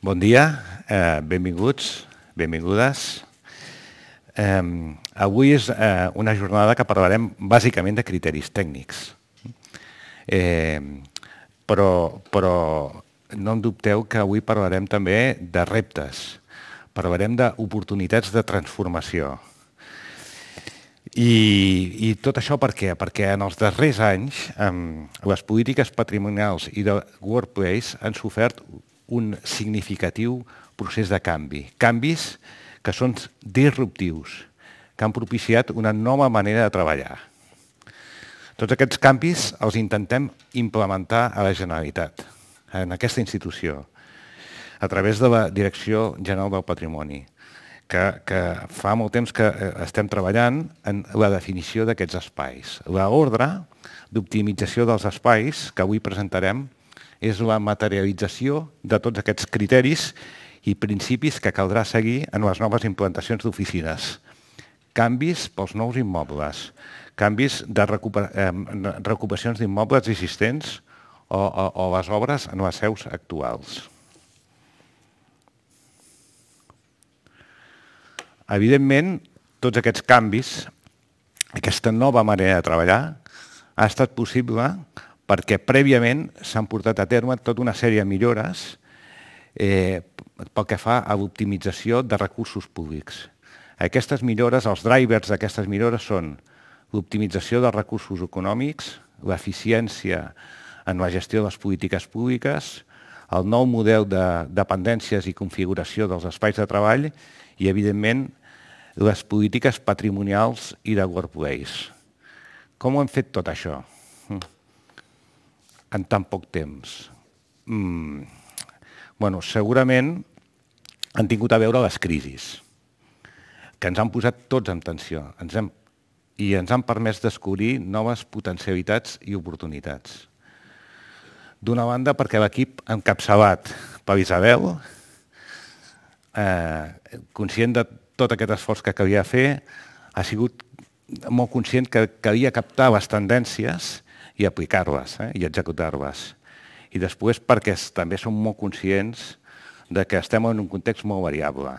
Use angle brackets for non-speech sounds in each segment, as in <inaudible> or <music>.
Bon dia, eh, benvinguts, benvingudes. Eh, avui és eh, una jornada que parlarem bàsicament de criteris tècnics. Eh, però, però no en dubteu que avui parlarem també de reptes, parlarem d'oportunitats de transformació. I, I tot això per què? Perquè en els darrers anys eh, les polítiques patrimonials i de workplace han sofert un significatiu procés de canvi. Canvis que són disruptius, que han propiciat una nova manera de treballar. Tots aquests canvis els intentem implementar a la Generalitat, en aquesta institució, a través de la Direcció General del Patrimoni, que, que fa molt temps que eh, estem treballant en la definició d'aquests espais. L'ordre d'optimització dels espais que avui presentarem és la materialització de tots aquests criteris i principis que caldrà seguir en les noves implantacions d'oficines. Canvis pels nous immobles, canvis de recuper recuperacions d'immobles existents o, o, o les obres en les seus actuals. Evidentment, tots aquests canvis, aquesta nova manera de treballar, ha estat possible perquè prèviament s'han portat a terme tota una sèrie de millores eh, pel que fa a l'optimització de recursos públics. Aquestes millores, els drivers d'aquestes millores són l'optimització dels recursos econòmics, l'eficiència en la gestió de les polítiques públiques, el nou model de dependències i configuració dels espais de treball i, evidentment, les polítiques patrimonials i de workplace. Com ho hem fet tot això? En tan poc temps? Mm, bueno, segurament han tingut a veure les crisis, que ens han posat tots en tensió ens hem, i ens han permès descobrir noves potencialitats i oportunitats. D'una banda, perquè l'equip encapçalat per Isabel, eh, conscient de tot aquest esforç que calia fer, ha sigut molt conscient que calia captar les tendències i aplicar-les eh? i executar-les. I després perquè també som molt conscients de que estem en un context molt variable,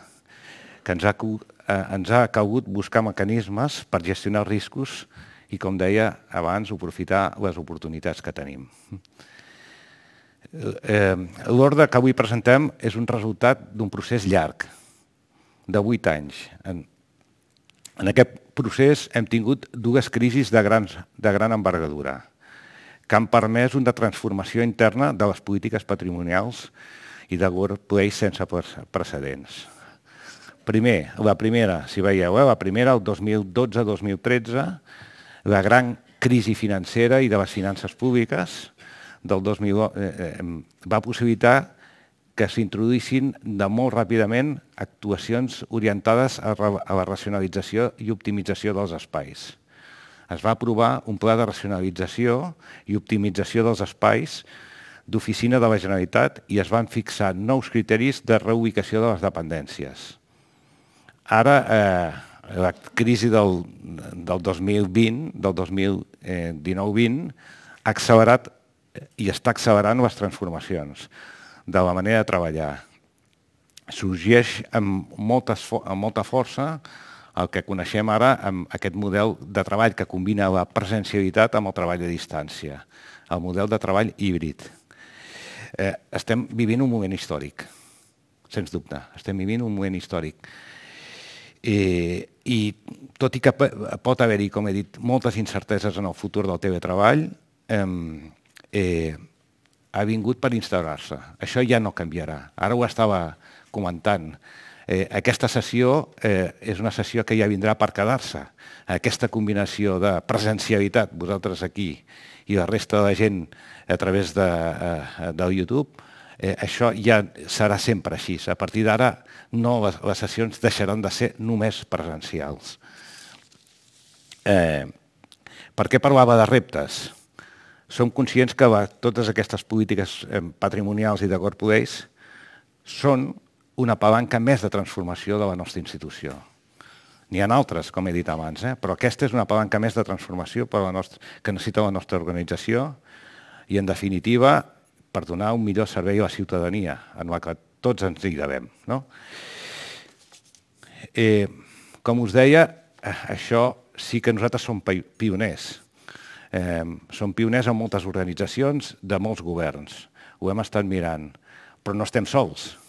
que ens ha, eh, ens ha calgut buscar mecanismes per gestionar riscos i, com deia abans, aprofitar les oportunitats que tenim. Eh, L'ordre que avui presentem és un resultat d'un procés llarg, de vuit anys. En, en aquest procés hem tingut dues crisis de, grans, de gran envergadura que han permès una transformació interna de les polítiques patrimonials i de workplace sense precedents. Primer, la primera, si veieu, eh, la primera, el 2012-2013, la gran crisi financera i de les finances públiques del 2000 eh, eh, va possibilitar que s'introduïssin de molt ràpidament actuacions orientades a la racionalització i optimització dels espais es va aprovar un pla de racionalització i optimització dels espais d'oficina de la Generalitat i es van fixar nous criteris de reubicació de les dependències. Ara, eh, la crisi del, del 2020, del 2019-20, ha accelerat i està accelerant les transformacions de la manera de treballar. Sorgeix amb, moltes, amb molta força el que coneixem ara amb aquest model de treball que combina la presencialitat amb el treball a distància, el model de treball híbrid. Eh, estem vivint un moment històric, sens dubte, estem vivint un moment històric. Eh, I tot i que pot haver-hi, com he dit, moltes incerteses en el futur del teletreball, eh, eh, ha vingut per instal·lar-se. Això ja no canviarà. Ara ho estava comentant. Eh, aquesta sessió eh, és una sessió que ja vindrà per quedar-se. Aquesta combinació de presencialitat, vosaltres aquí, i la resta de la gent a través de, eh, del YouTube, eh, això ja serà sempre així. A partir d'ara, no les, les sessions deixaran de ser només presencials. Eh, per què parlava de reptes? Som conscients que totes aquestes polítiques eh, patrimonials i de corporate són una palanca més de transformació de la nostra institució. N'hi ha altres, com he dit abans, eh? però aquesta és una palanca més de transformació per la nostra, que necessita la nostra organització i, en definitiva, per donar un millor servei a la ciutadania, en la que tots ens hi devem. No? Eh, com us deia, eh, això sí que nosaltres som pioners. Eh, som pioners en moltes organitzacions de molts governs. Ho hem estat mirant, però no estem sols.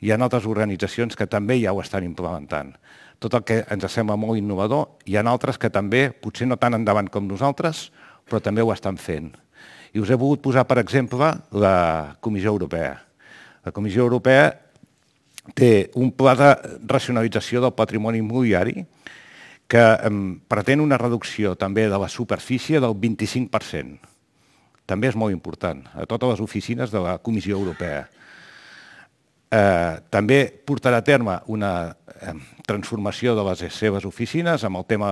Hi ha altres organitzacions que també ja ho estan implementant. Tot el que ens sembla molt innovador, hi ha altres que també, potser no tan endavant com nosaltres, però també ho estan fent. I us he volgut posar, per exemple, la Comissió Europea. La Comissió Europea té un pla de racionalització del patrimoni immobiliari que pretén una reducció també de la superfície del 25%. També és molt important, a totes les oficines de la Comissió Europea. Eh, també portarà a terme una eh, transformació de les seves oficines amb el tema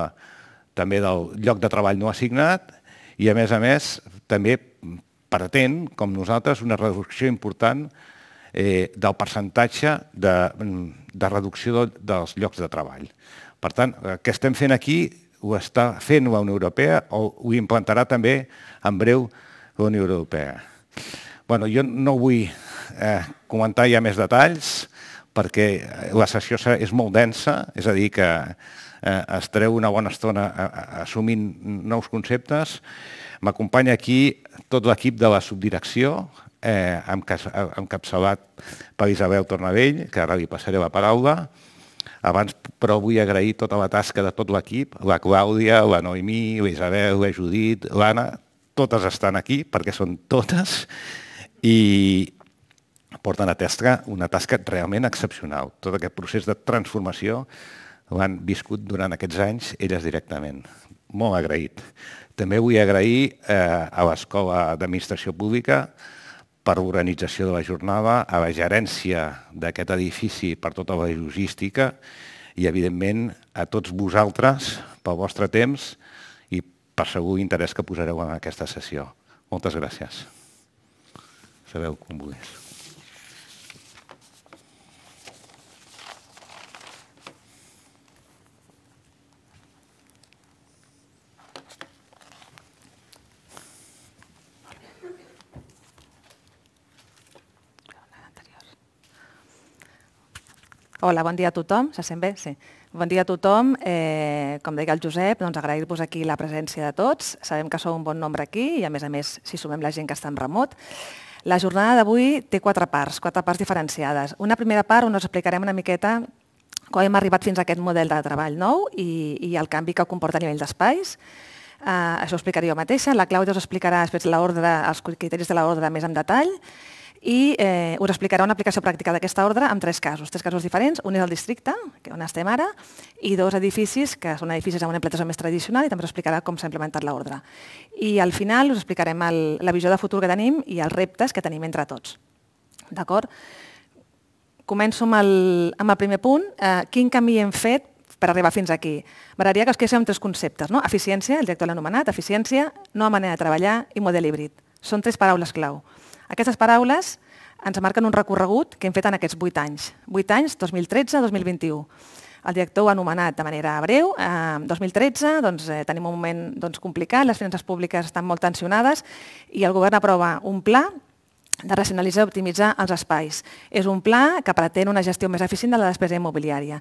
també del lloc de treball no assignat i, a més a més, també pretén, com nosaltres, una reducció important eh, del percentatge de, de reducció de, dels llocs de treball. Per tant, el que estem fent aquí ho està fent la Unió Europea o ho implantarà també en breu la Unió Europea. Bueno, jo no vull eh, comentar ja més detalls perquè la sessió és molt densa, és a dir, que eh, es treu una bona estona assumint nous conceptes. M'acompanya aquí tot l'equip de la subdirecció, eh, encapçalat per Isabel Tornavell, que ara li passaré la paraula. Abans, però, vull agrair tota la tasca de tot l'equip, la Clàudia, la Noemí, la Isabel, la Judit, l'Anna, totes estan aquí, perquè són totes, i porten a tasca una tasca realment excepcional. Tot aquest procés de transformació l'han viscut durant aquests anys elles directament. Molt agraït. També vull agrair eh, a l'Escola d'Administració Pública per l'organització de la jornada, a la gerència d'aquest edifici per tota la logística i, evidentment, a tots vosaltres pel vostre temps i per segur interès que posareu en aquesta sessió. Moltes gràcies. Sabeu com vulguis. Hola, bon dia a tothom. Se sent bé? Sí. Bon dia a tothom. Eh, com deia el Josep, doncs agrair-vos aquí la presència de tots. Sabem que sou un bon nombre aquí i, a més a més, si sumem la gent que està en remot. La jornada d'avui té quatre parts, quatre parts diferenciades. Una primera part on us explicarem una miqueta com hem arribat fins a aquest model de treball nou i, i el canvi que comporta a nivell d'espais. Uh, això ho explicaré jo mateixa. La Clàudia us explicarà després els criteris de l'ordre més en detall i eh, us explicarà una aplicació pràctica d'aquesta ordre amb tres casos, tres casos diferents. Un és el districte, on estem ara, i dos edificis, que són edificis amb una implantació més tradicional, i també us explicarà com s'ha implementat l'ordre. I al final us explicarem el, la visió de futur que tenim i els reptes que tenim entre tots. D'acord? Començo amb el, amb el primer punt. Eh, quin camí hem fet per arribar fins aquí? M'agradaria que us quedéssiu amb tres conceptes. No? Eficiència, el director l'ha anomenat, eficiència, nova manera de treballar i model híbrid. Són tres paraules clau. Aquestes paraules ens marquen un recorregut que hem fet en aquests 8 anys. 8 anys, 2013-2021. El director ho ha anomenat de manera breu. En 2013 doncs, eh, tenim un moment doncs, complicat, les finances públiques estan molt tensionades i el govern aprova un pla de racionalitzar i optimitzar els espais. És un pla que pretén una gestió més eficient de la despesa immobiliària.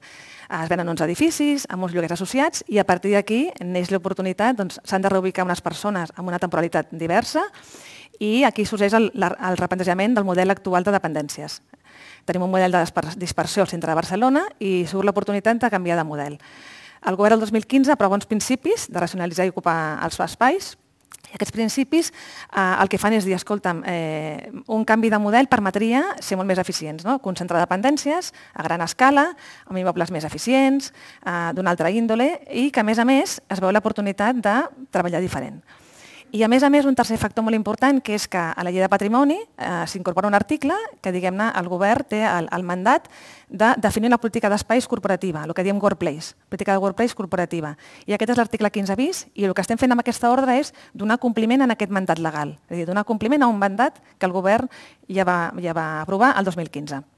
Es venen uns edificis amb uns lloguers associats i a partir d'aquí neix l'oportunitat, doncs, s'han de reubicar unes persones amb una temporalitat diversa i aquí sorgeix el, el replantejament del model actual de dependències. Tenim un model de dispersió al centre de Barcelona i surt l'oportunitat de canviar de model. El govern del 2015 aprova uns principis de racionalitzar i ocupar els espais i aquests principis eh, el que fan és dir, escolta'm, eh, un canvi de model permetria ser molt més eficients, no? concentrar dependències a gran escala, amb immobles més eficients, eh, d'una altra índole, i que a més a més es veu l'oportunitat de treballar diferent. I a més a més un tercer factor molt important que és que a la llei de patrimoni eh, s'incorpora un article que diguem-ne el govern té el, mandat de definir una política d'espais corporativa, el que diem workplace, política de workplace corporativa. I aquest és l'article 15 bis i el que estem fent amb aquesta ordre és donar compliment en aquest mandat legal, és a dir, donar compliment a un mandat que el govern ja va, ja va aprovar el 2015.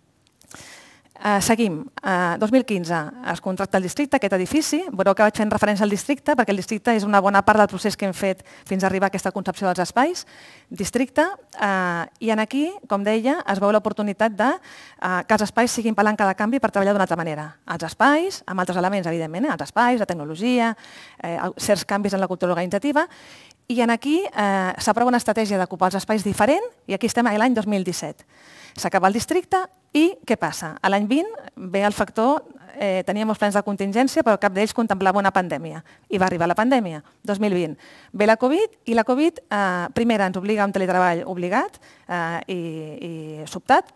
Uh, seguim. Uh, 2015 es contracta el districte, aquest edifici. Veureu que vaig fent referència al districte perquè el districte és una bona part del procés que hem fet fins a arribar a aquesta concepció dels espais. Districte, uh, i en aquí, com deia, es veu l'oportunitat de uh, que els espais siguin palanca de canvi per treballar d'una altra manera. Els espais, amb altres elements, evidentment, eh? els espais, la tecnologia, eh, certs canvis en la cultura organitzativa, i en aquí eh, s'aprova una estratègia d'ocupar els espais diferent, i aquí estem a l'any 2017. S'acaba el districte i què passa? A l'any 20 ve el factor, eh, teníem els plans de contingència, però cap d'ells contemplava una pandèmia. I va arribar la pandèmia, 2020. Ve la Covid i la Covid, eh, primera, ens obliga a un teletreball obligat eh, i, i sobtat,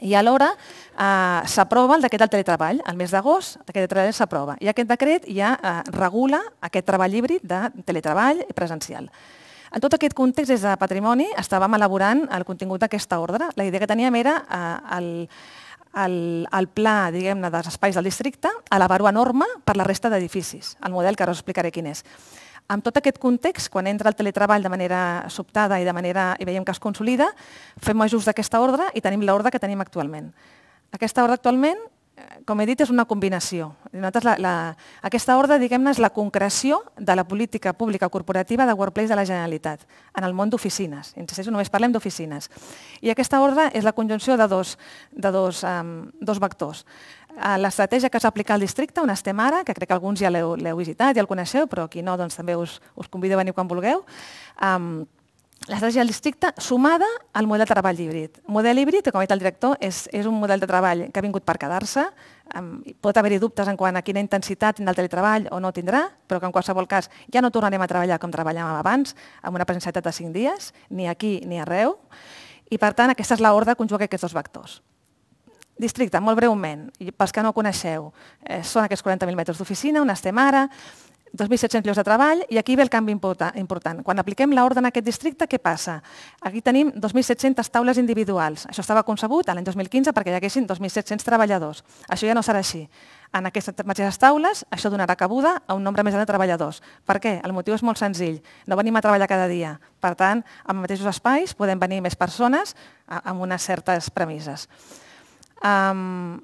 i alhora eh, s'aprova el decret del teletreball. Al mes d'agost aquest decret s'aprova. I aquest decret ja eh, regula aquest treball híbrid de teletreball presencial. En tot aquest context, des de Patrimoni, estàvem elaborant el contingut d'aquesta ordre. La idea que teníem era eh, el, el, pla diguem-ne dels espais del districte, elevar-ho a norma per la resta d'edificis, el model que ara us explicaré quin és. Amb tot aquest context, quan entra el teletreball de manera sobtada i de manera i veiem que es consolida, fem ajust d'aquesta ordre i tenim l'ordre que tenim actualment. Aquesta ordre actualment com he dit, és una combinació. La, la, aquesta ordre, diguem-ne, és la concreció de la política pública corporativa de Workplace de la Generalitat en el món d'oficines. Insisteixo, només parlem d'oficines. I aquesta ordre és la conjunció de dos, de dos, um, dos vectors. L'estratègia que s'aplica al districte, on estem ara, que crec que alguns ja l'heu visitat i el coneixeu, però qui no, doncs també us, us convido a venir quan vulgueu, um, l'estratègia del districte sumada al model de treball híbrid. El model híbrid, com ha dit el director, és, és un model de treball que ha vingut per quedar-se. Pot haver-hi dubtes en quant a quina intensitat tindrà el teletreball o no tindrà, però que en qualsevol cas ja no tornarem a treballar com treballàvem abans, amb una presencialitat de 5 dies, ni aquí ni arreu. I per tant, aquesta és l'ordre que conjuga aquests dos vectors. Districte, molt breument, pels que no coneixeu, eh, són aquests 40.000 metres d'oficina on estem ara, 2.700 llocs de treball i aquí ve el canvi important. Quan apliquem l'ordre en aquest districte, què passa? Aquí tenim 2.700 taules individuals. Això estava concebut l'any 2015 perquè hi haguessin 2.700 treballadors. Això ja no serà així. En aquestes mateixes taules, això donarà cabuda a un nombre més gran de treballadors. Per què? El motiu és molt senzill. No venim a treballar cada dia. Per tant, en mateixos espais podem venir més persones amb unes certes premisses. Um,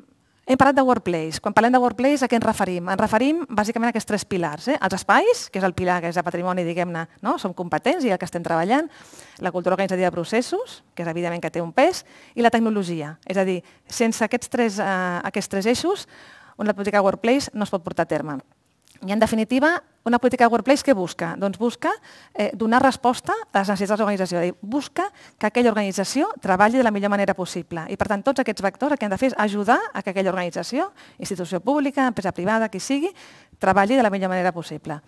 hem parlat de Workplace. Quan parlem de Workplace, a què ens referim? Ens referim bàsicament a aquests tres pilars. Eh? Els espais, que és el pilar que és de patrimoni, diguem-ne, no? som competents i el que estem treballant, la cultura organitzativa de processos, que és evidentment que té un pes, i la tecnologia. És a dir, sense aquests tres, eh, aquests tres eixos, una política Workplace no es pot portar a terme. I, en definitiva, una política de workplace què busca? Doncs busca eh, donar resposta a les necessitats de l'organització. Busca que aquella organització treballi de la millor manera possible. I, per tant, tots aquests vectors el que han de fer és ajudar a que aquella organització, institució pública, empresa privada, qui sigui, treballi de la millor manera possible.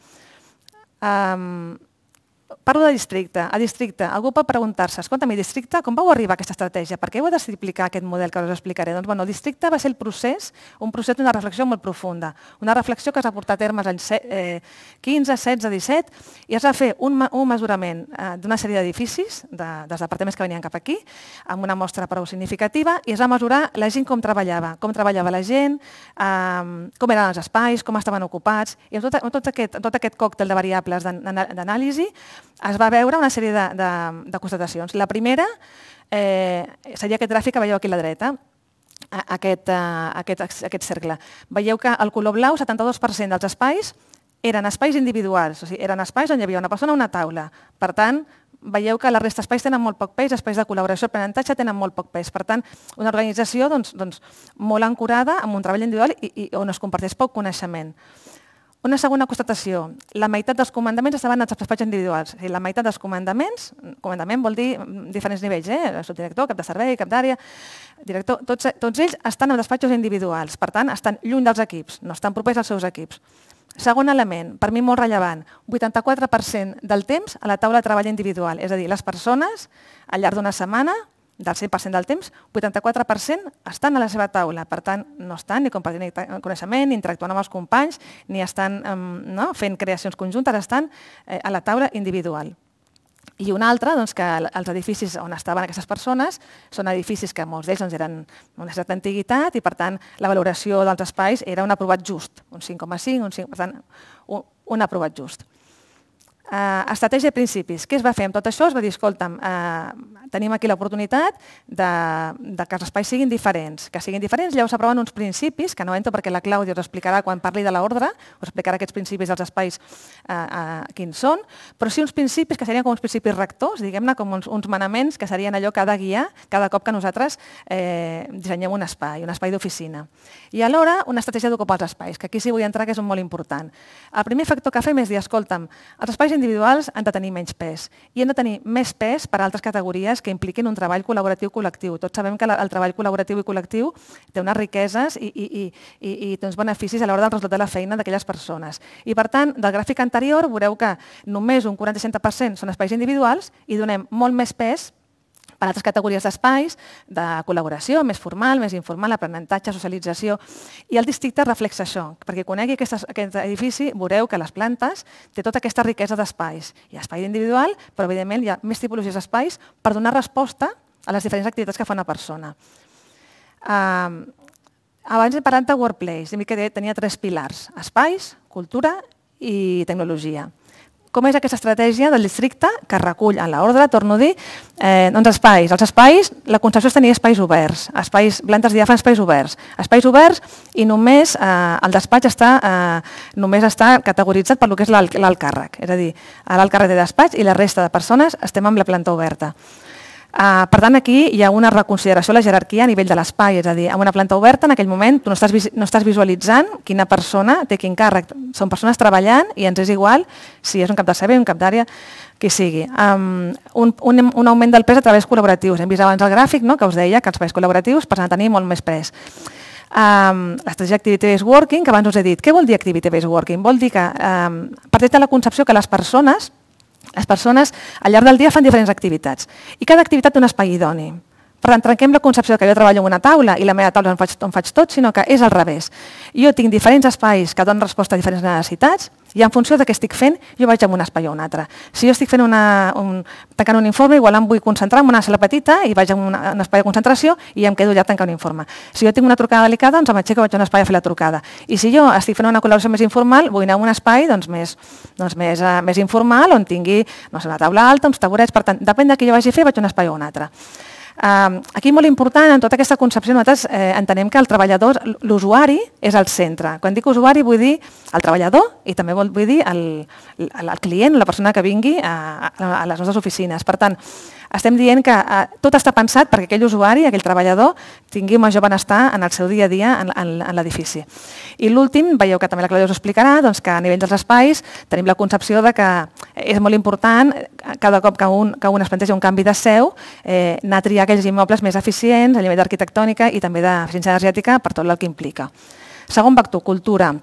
Um, Parlo de districte. A districte, algú pot preguntar-se, escolta, mi districte, com vau arribar a aquesta estratègia? Per què heu de explicar aquest model que us explicaré? Doncs, bueno, el districte va ser el procés, un procés d'una reflexió molt profunda, una reflexió que es va portar a terme anys eh, 15, 16, 17, i es va fer un, un mesurament eh, d'una sèrie d'edificis, de, dels departaments que venien cap aquí, amb una mostra prou significativa, i es va mesurar la gent com treballava, com treballava la gent, eh, com eren els espais, com estaven ocupats, i amb tot, amb tot, aquest, tot aquest còctel de variables d'anàlisi es va veure una sèrie de, de, de constatacions. La primera eh, seria aquest gràfic que veieu aquí a la dreta, aquest, uh, aquest, aquest cercle. Veieu que el color blau, 72% dels espais, eren espais individuals, o sigui, eren espais on hi havia una persona a una taula. Per tant, veieu que la resta d'espais tenen molt poc pes, espais de col·laboració, aprenentatge tenen molt poc pes. Per tant, una organització doncs, doncs, molt ancorada amb un treball individual i, i on es comparteix poc coneixement. Una segona constatació, la meitat dels comandaments estaven als despatxos individuals. la meitat dels comandaments, comandament vol dir diferents nivells, eh? subdirector, cap de servei, cap d'àrea, director, tots, tots ells estan en despatxos individuals, per tant, estan lluny dels equips, no estan propers als seus equips. Segon element, per mi molt rellevant, 84% del temps a la taula de treball individual, és a dir, les persones al llarg d'una setmana del 100% del temps, 84% estan a la seva taula. Per tant, no estan ni compartint coneixement, ni interactuant amb els companys, ni estan no, fent creacions conjuntes, estan eh, a la taula individual. I una altra, doncs, que els edificis on estaven aquestes persones són edificis que molts d'ells doncs, eren una certa antiguitat i, per tant, la valoració dels espais era un aprovat just, un 5,5, un 5, per tant, un, un aprovat just. Uh, estratègia de principis. Què es va fer amb tot això? Es va dir, escolta'm, uh, tenim aquí l'oportunitat de, de que els espais siguin diferents. Que siguin diferents, llavors s'aproven uns principis, que no entro perquè la Clàudia us explicarà quan parli de l'ordre, us explicarà aquests principis dels espais uh, uh, quins són, però sí uns principis que serien com uns principis rectors, diguem-ne com uns, uns manaments que serien allò que ha de guiar cada cop que nosaltres eh, dissenyem un espai, un espai d'oficina. I alhora una estratègia d'ocupar els espais, que aquí sí vull entrar, que és un molt important. El primer factor que fem és dir, escolta'm, els espais individuals han de tenir menys pes i han de tenir més pes per a altres categories que impliquin un treball col·laboratiu col·lectiu. Tots sabem que el treball col·laboratiu i col·lectiu té unes riqueses i, i, i, i, i uns beneficis a l'hora del resultat de la feina d'aquelles persones. I per tant, del gràfic anterior veureu que només un 47% són espais individuals i donem molt més pes per altres categories d'espais, de col·laboració, més formal, més informal, aprenentatge, socialització. I el districte reflexa això, perquè conegui aquest, aquest edifici, veureu que les plantes té tota aquesta riquesa d'espais. Hi ha espai individual, però evidentment hi ha més tipologies d'espais per donar resposta a les diferents activitats que fa una persona. Uh, abans he parlat de Workplace, he dit que tenia tres pilars, espais, cultura i tecnologia com és aquesta estratègia del districte que recull en l'ordre, torno a dir, eh, doncs espais. Els espais, la concepció és tenir espais oberts, espais, plantes diàfans, espais oberts. Espais oberts i només eh, el despatx està, eh, només està categoritzat per lo que és l'alt càrrec. És a dir, l'alt càrrec de despatx i la resta de persones estem amb la planta oberta. Uh, per tant, aquí hi ha una reconsideració de la jerarquia a nivell de l'espai, és a dir, amb una planta oberta en aquell moment tu no estàs, no estàs visualitzant quina persona té quin càrrec. Són persones treballant i ens és igual si és un cap de servei, un cap d'àrea, qui sigui. Un, un, un augment del pes a través col·laboratius. Hem vist abans el gràfic no?, que us deia que els espais col·laboratius passen a tenir molt més. Um, L'estratègia Activity-Based Working, que abans us he dit. Què vol dir Activity-Based Working? Vol dir que um, parteix de la concepció que les persones les persones al llarg del dia fan diferents activitats i cada activitat té un espai idoni. Per tant, trenquem la concepció que jo treballo en una taula i la meva taula en faig, en faig tot, sinó que és al revés. Jo tinc diferents espais que donen resposta a diferents necessitats i en funció de què estic fent, jo vaig a un espai o un altre. Si jo estic fent una, un, tancant un informe, igual em vull concentrar en una sala petita i vaig a un, un espai de concentració i em quedo allà tancant un informe. Si jo tinc una trucada delicada, doncs m'aixeco i vaig a un espai a fer la trucada. I si jo estic fent una col·laboració més informal, vull anar a un espai doncs, més, doncs, més, uh, més informal on tingui no sé, una taula alta, uns taburets, per tant, depèn de què jo vagi a fer, vaig a un espai o un altre. Aquí molt important, en tota aquesta concepció, nosaltres eh, entenem que el treballador, l'usuari, és el centre. Quan dic usuari vull dir el treballador i també vull dir el, client, la persona que vingui a, a les nostres oficines. Per tant, estem dient que eh, tot està pensat perquè aquell usuari, aquell treballador, tingui major benestar en el seu dia a dia en, en, en l'edifici. I l'últim, veieu que també la Clàudia us explicarà, doncs que a nivell dels espais tenim la concepció de que és molt important, cada cop que un, que un es planteja un canvi de seu, eh, anar a triar aquells immobles més eficients a nivell d'arquitectònica i també d'eficiència energètica per tot el que implica. Segon vector, cultura.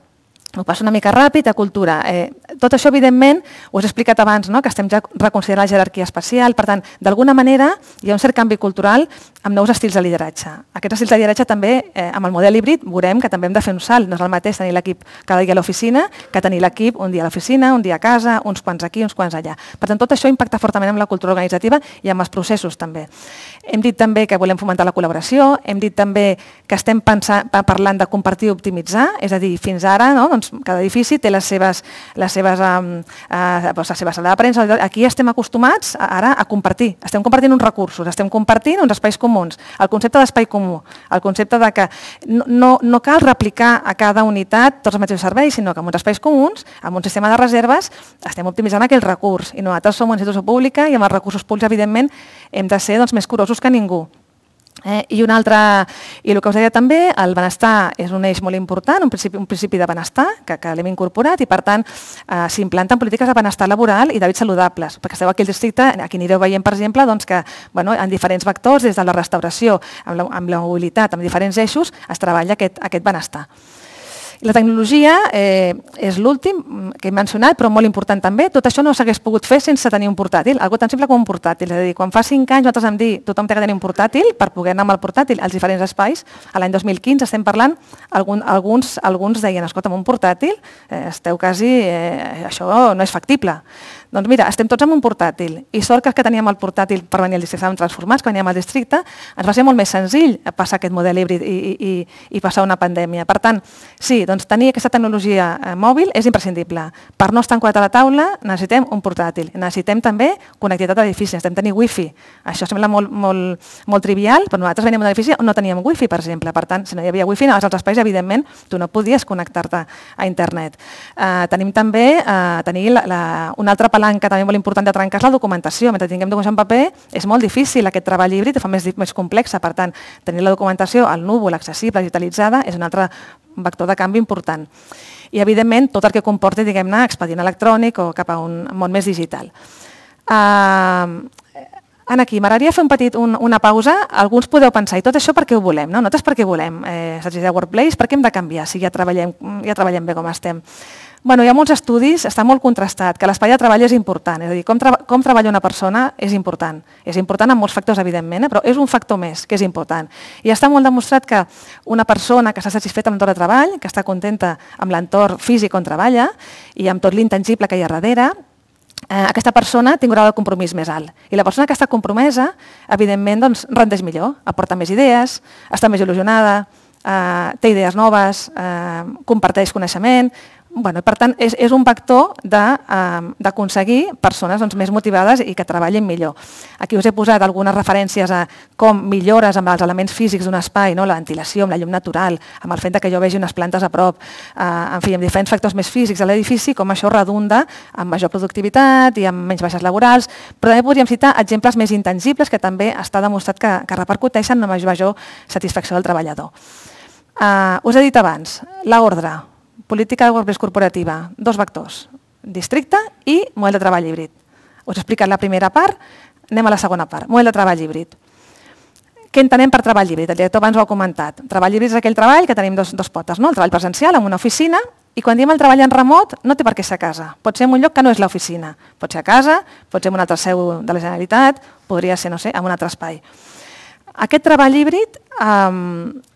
Ho passo una mica ràpid, a cultura. Eh, tot això, evidentment, us he explicat abans, no? que estem ja reconsiderant la jerarquia espacial, per tant, d'alguna manera hi ha un cert canvi cultural amb nous estils de lideratge. Aquests estils de lideratge també, eh, amb el model híbrid, veurem que també hem de fer un salt. No és el mateix tenir l'equip cada dia a l'oficina que tenir l'equip un dia a l'oficina, un dia a casa, uns quants aquí, uns quants allà. Per tant, tot això impacta fortament amb la cultura organitzativa i amb els processos també. Hem dit també que volem fomentar la col·laboració, hem dit també que estem pensant, parlant de compartir i optimitzar, és a dir, fins ara no? Doncs, cada edifici té les seves, les seves, um, uh, la seva sala de premsa. Aquí estem acostumats ara a compartir. Estem compartint uns recursos, estem compartint uns espais comuns. El concepte d'espai comú, el concepte de que no, no, no cal replicar a cada unitat tots els mateixos serveis, sinó que amb uns espais comuns, amb un sistema de reserves, estem optimitzant aquell recurs. I nosaltres som una institució pública i amb els recursos públics, evidentment, hem de ser doncs, més curosos que ningú. Eh, I un altre, i el que us deia també, el benestar és un eix molt important, un principi, un principi de benestar que, que l'hem incorporat i per tant eh, s'implanten polítiques de benestar laboral i d'hàbits saludables, perquè esteu aquí al districte, aquí anireu veient per exemple doncs, que bueno, en diferents vectors, des de la restauració, amb la, amb la mobilitat, amb diferents eixos, es treballa aquest, aquest benestar. La tecnologia eh, és l'últim que he mencionat, però molt important també. Tot això no s'hagués pogut fer sense tenir un portàtil, algo tan simple com un portàtil. És a dir, quan fa 5 anys nosaltres hem dit tothom té que tenir un portàtil per poder anar amb el portàtil als diferents espais. A l'any 2015 estem parlant, algun, alguns, alguns deien, escolta, amb un portàtil eh, esteu quasi, eh, això no és factible. Doncs mira, estem tots amb un portàtil i sort que els que teníem el portàtil per venir al districte estàvem transformats, que veníem al districte, ens va ser molt més senzill passar aquest model híbrid i, i, i passar una pandèmia. Per tant, sí, doncs tenir aquesta tecnologia eh, mòbil és imprescindible. Per no estar ancorat a la taula necessitem un portàtil. Necessitem també connectivitat a l'edifici, necessitem tenir wifi. Això sembla molt, molt, molt trivial, però nosaltres veníem d'un edifici on no teníem wifi, per exemple. Per tant, si no hi havia wifi, en els altres espais, evidentment, tu no podies connectar-te a internet. Eh, tenim també eh, tenir la, la, una altra palanca també molt important de trencar és la documentació. Mentre tinguem documentació en paper, és molt difícil aquest treball híbrid, ho fa més, més complexa. Per tant, tenir la documentació al núvol, accessible, digitalitzada, és un altre vector de canvi important. I, evidentment, tot el que comporti, diguem-ne, expedient electrònic o cap a un món més digital. Uh, aquí, m'agradaria fer un petit, un, una pausa. Alguns podeu pensar, i tot això per què ho volem? No? Nosaltres per què volem eh, de Workplace? Per què hem de canviar si ja treballem, ja treballem bé com estem? Bueno, hi ha molts estudis, està molt contrastat, que l'espai de treball és important, és a dir, com, tra com treballa una persona és important. És important en molts factors, evidentment, eh? però és un factor més que és important. I està molt demostrat que una persona que està satisfeta amb l'entorn de treball, que està contenta amb l'entorn físic on treballa i amb tot l'intangible que hi ha darrere, eh, aquesta persona té un grau de compromís més alt. I la persona que està compromesa, evidentment, doncs, rendeix millor, aporta més idees, està més il·lusionada, eh, té idees noves, eh, comparteix coneixement, Bueno, per tant, és, és un vector d'aconseguir eh, persones doncs, més motivades i que treballin millor. Aquí us he posat algunes referències a com millores amb els elements físics d'un espai, no? la ventilació, amb la llum natural, amb el fet que jo vegi unes plantes a prop, eh, en fi, amb diferents factors més físics de l'edifici, com això redunda amb major productivitat i amb menys baixes laborals, però també podríem citar exemples més intangibles que també està demostrat que, que repercuteixen en major satisfacció del treballador. Uh, us he dit abans, l'ordre, política de workplace corporativa, dos vectors, districte i model de treball híbrid. Us he explicat la primera part, anem a la segona part, model de treball híbrid. Què entenem per treball híbrid? El director abans ho ha comentat. Treball híbrid és aquell treball que tenim dos, dos potes, no? el treball presencial en una oficina i quan diem el treball en remot no té per què ser a casa. Pot ser en un lloc que no és l'oficina. Pot ser a casa, pot ser en un altre seu de la Generalitat, podria ser, no sé, en un altre espai. Aquest treball híbrid eh,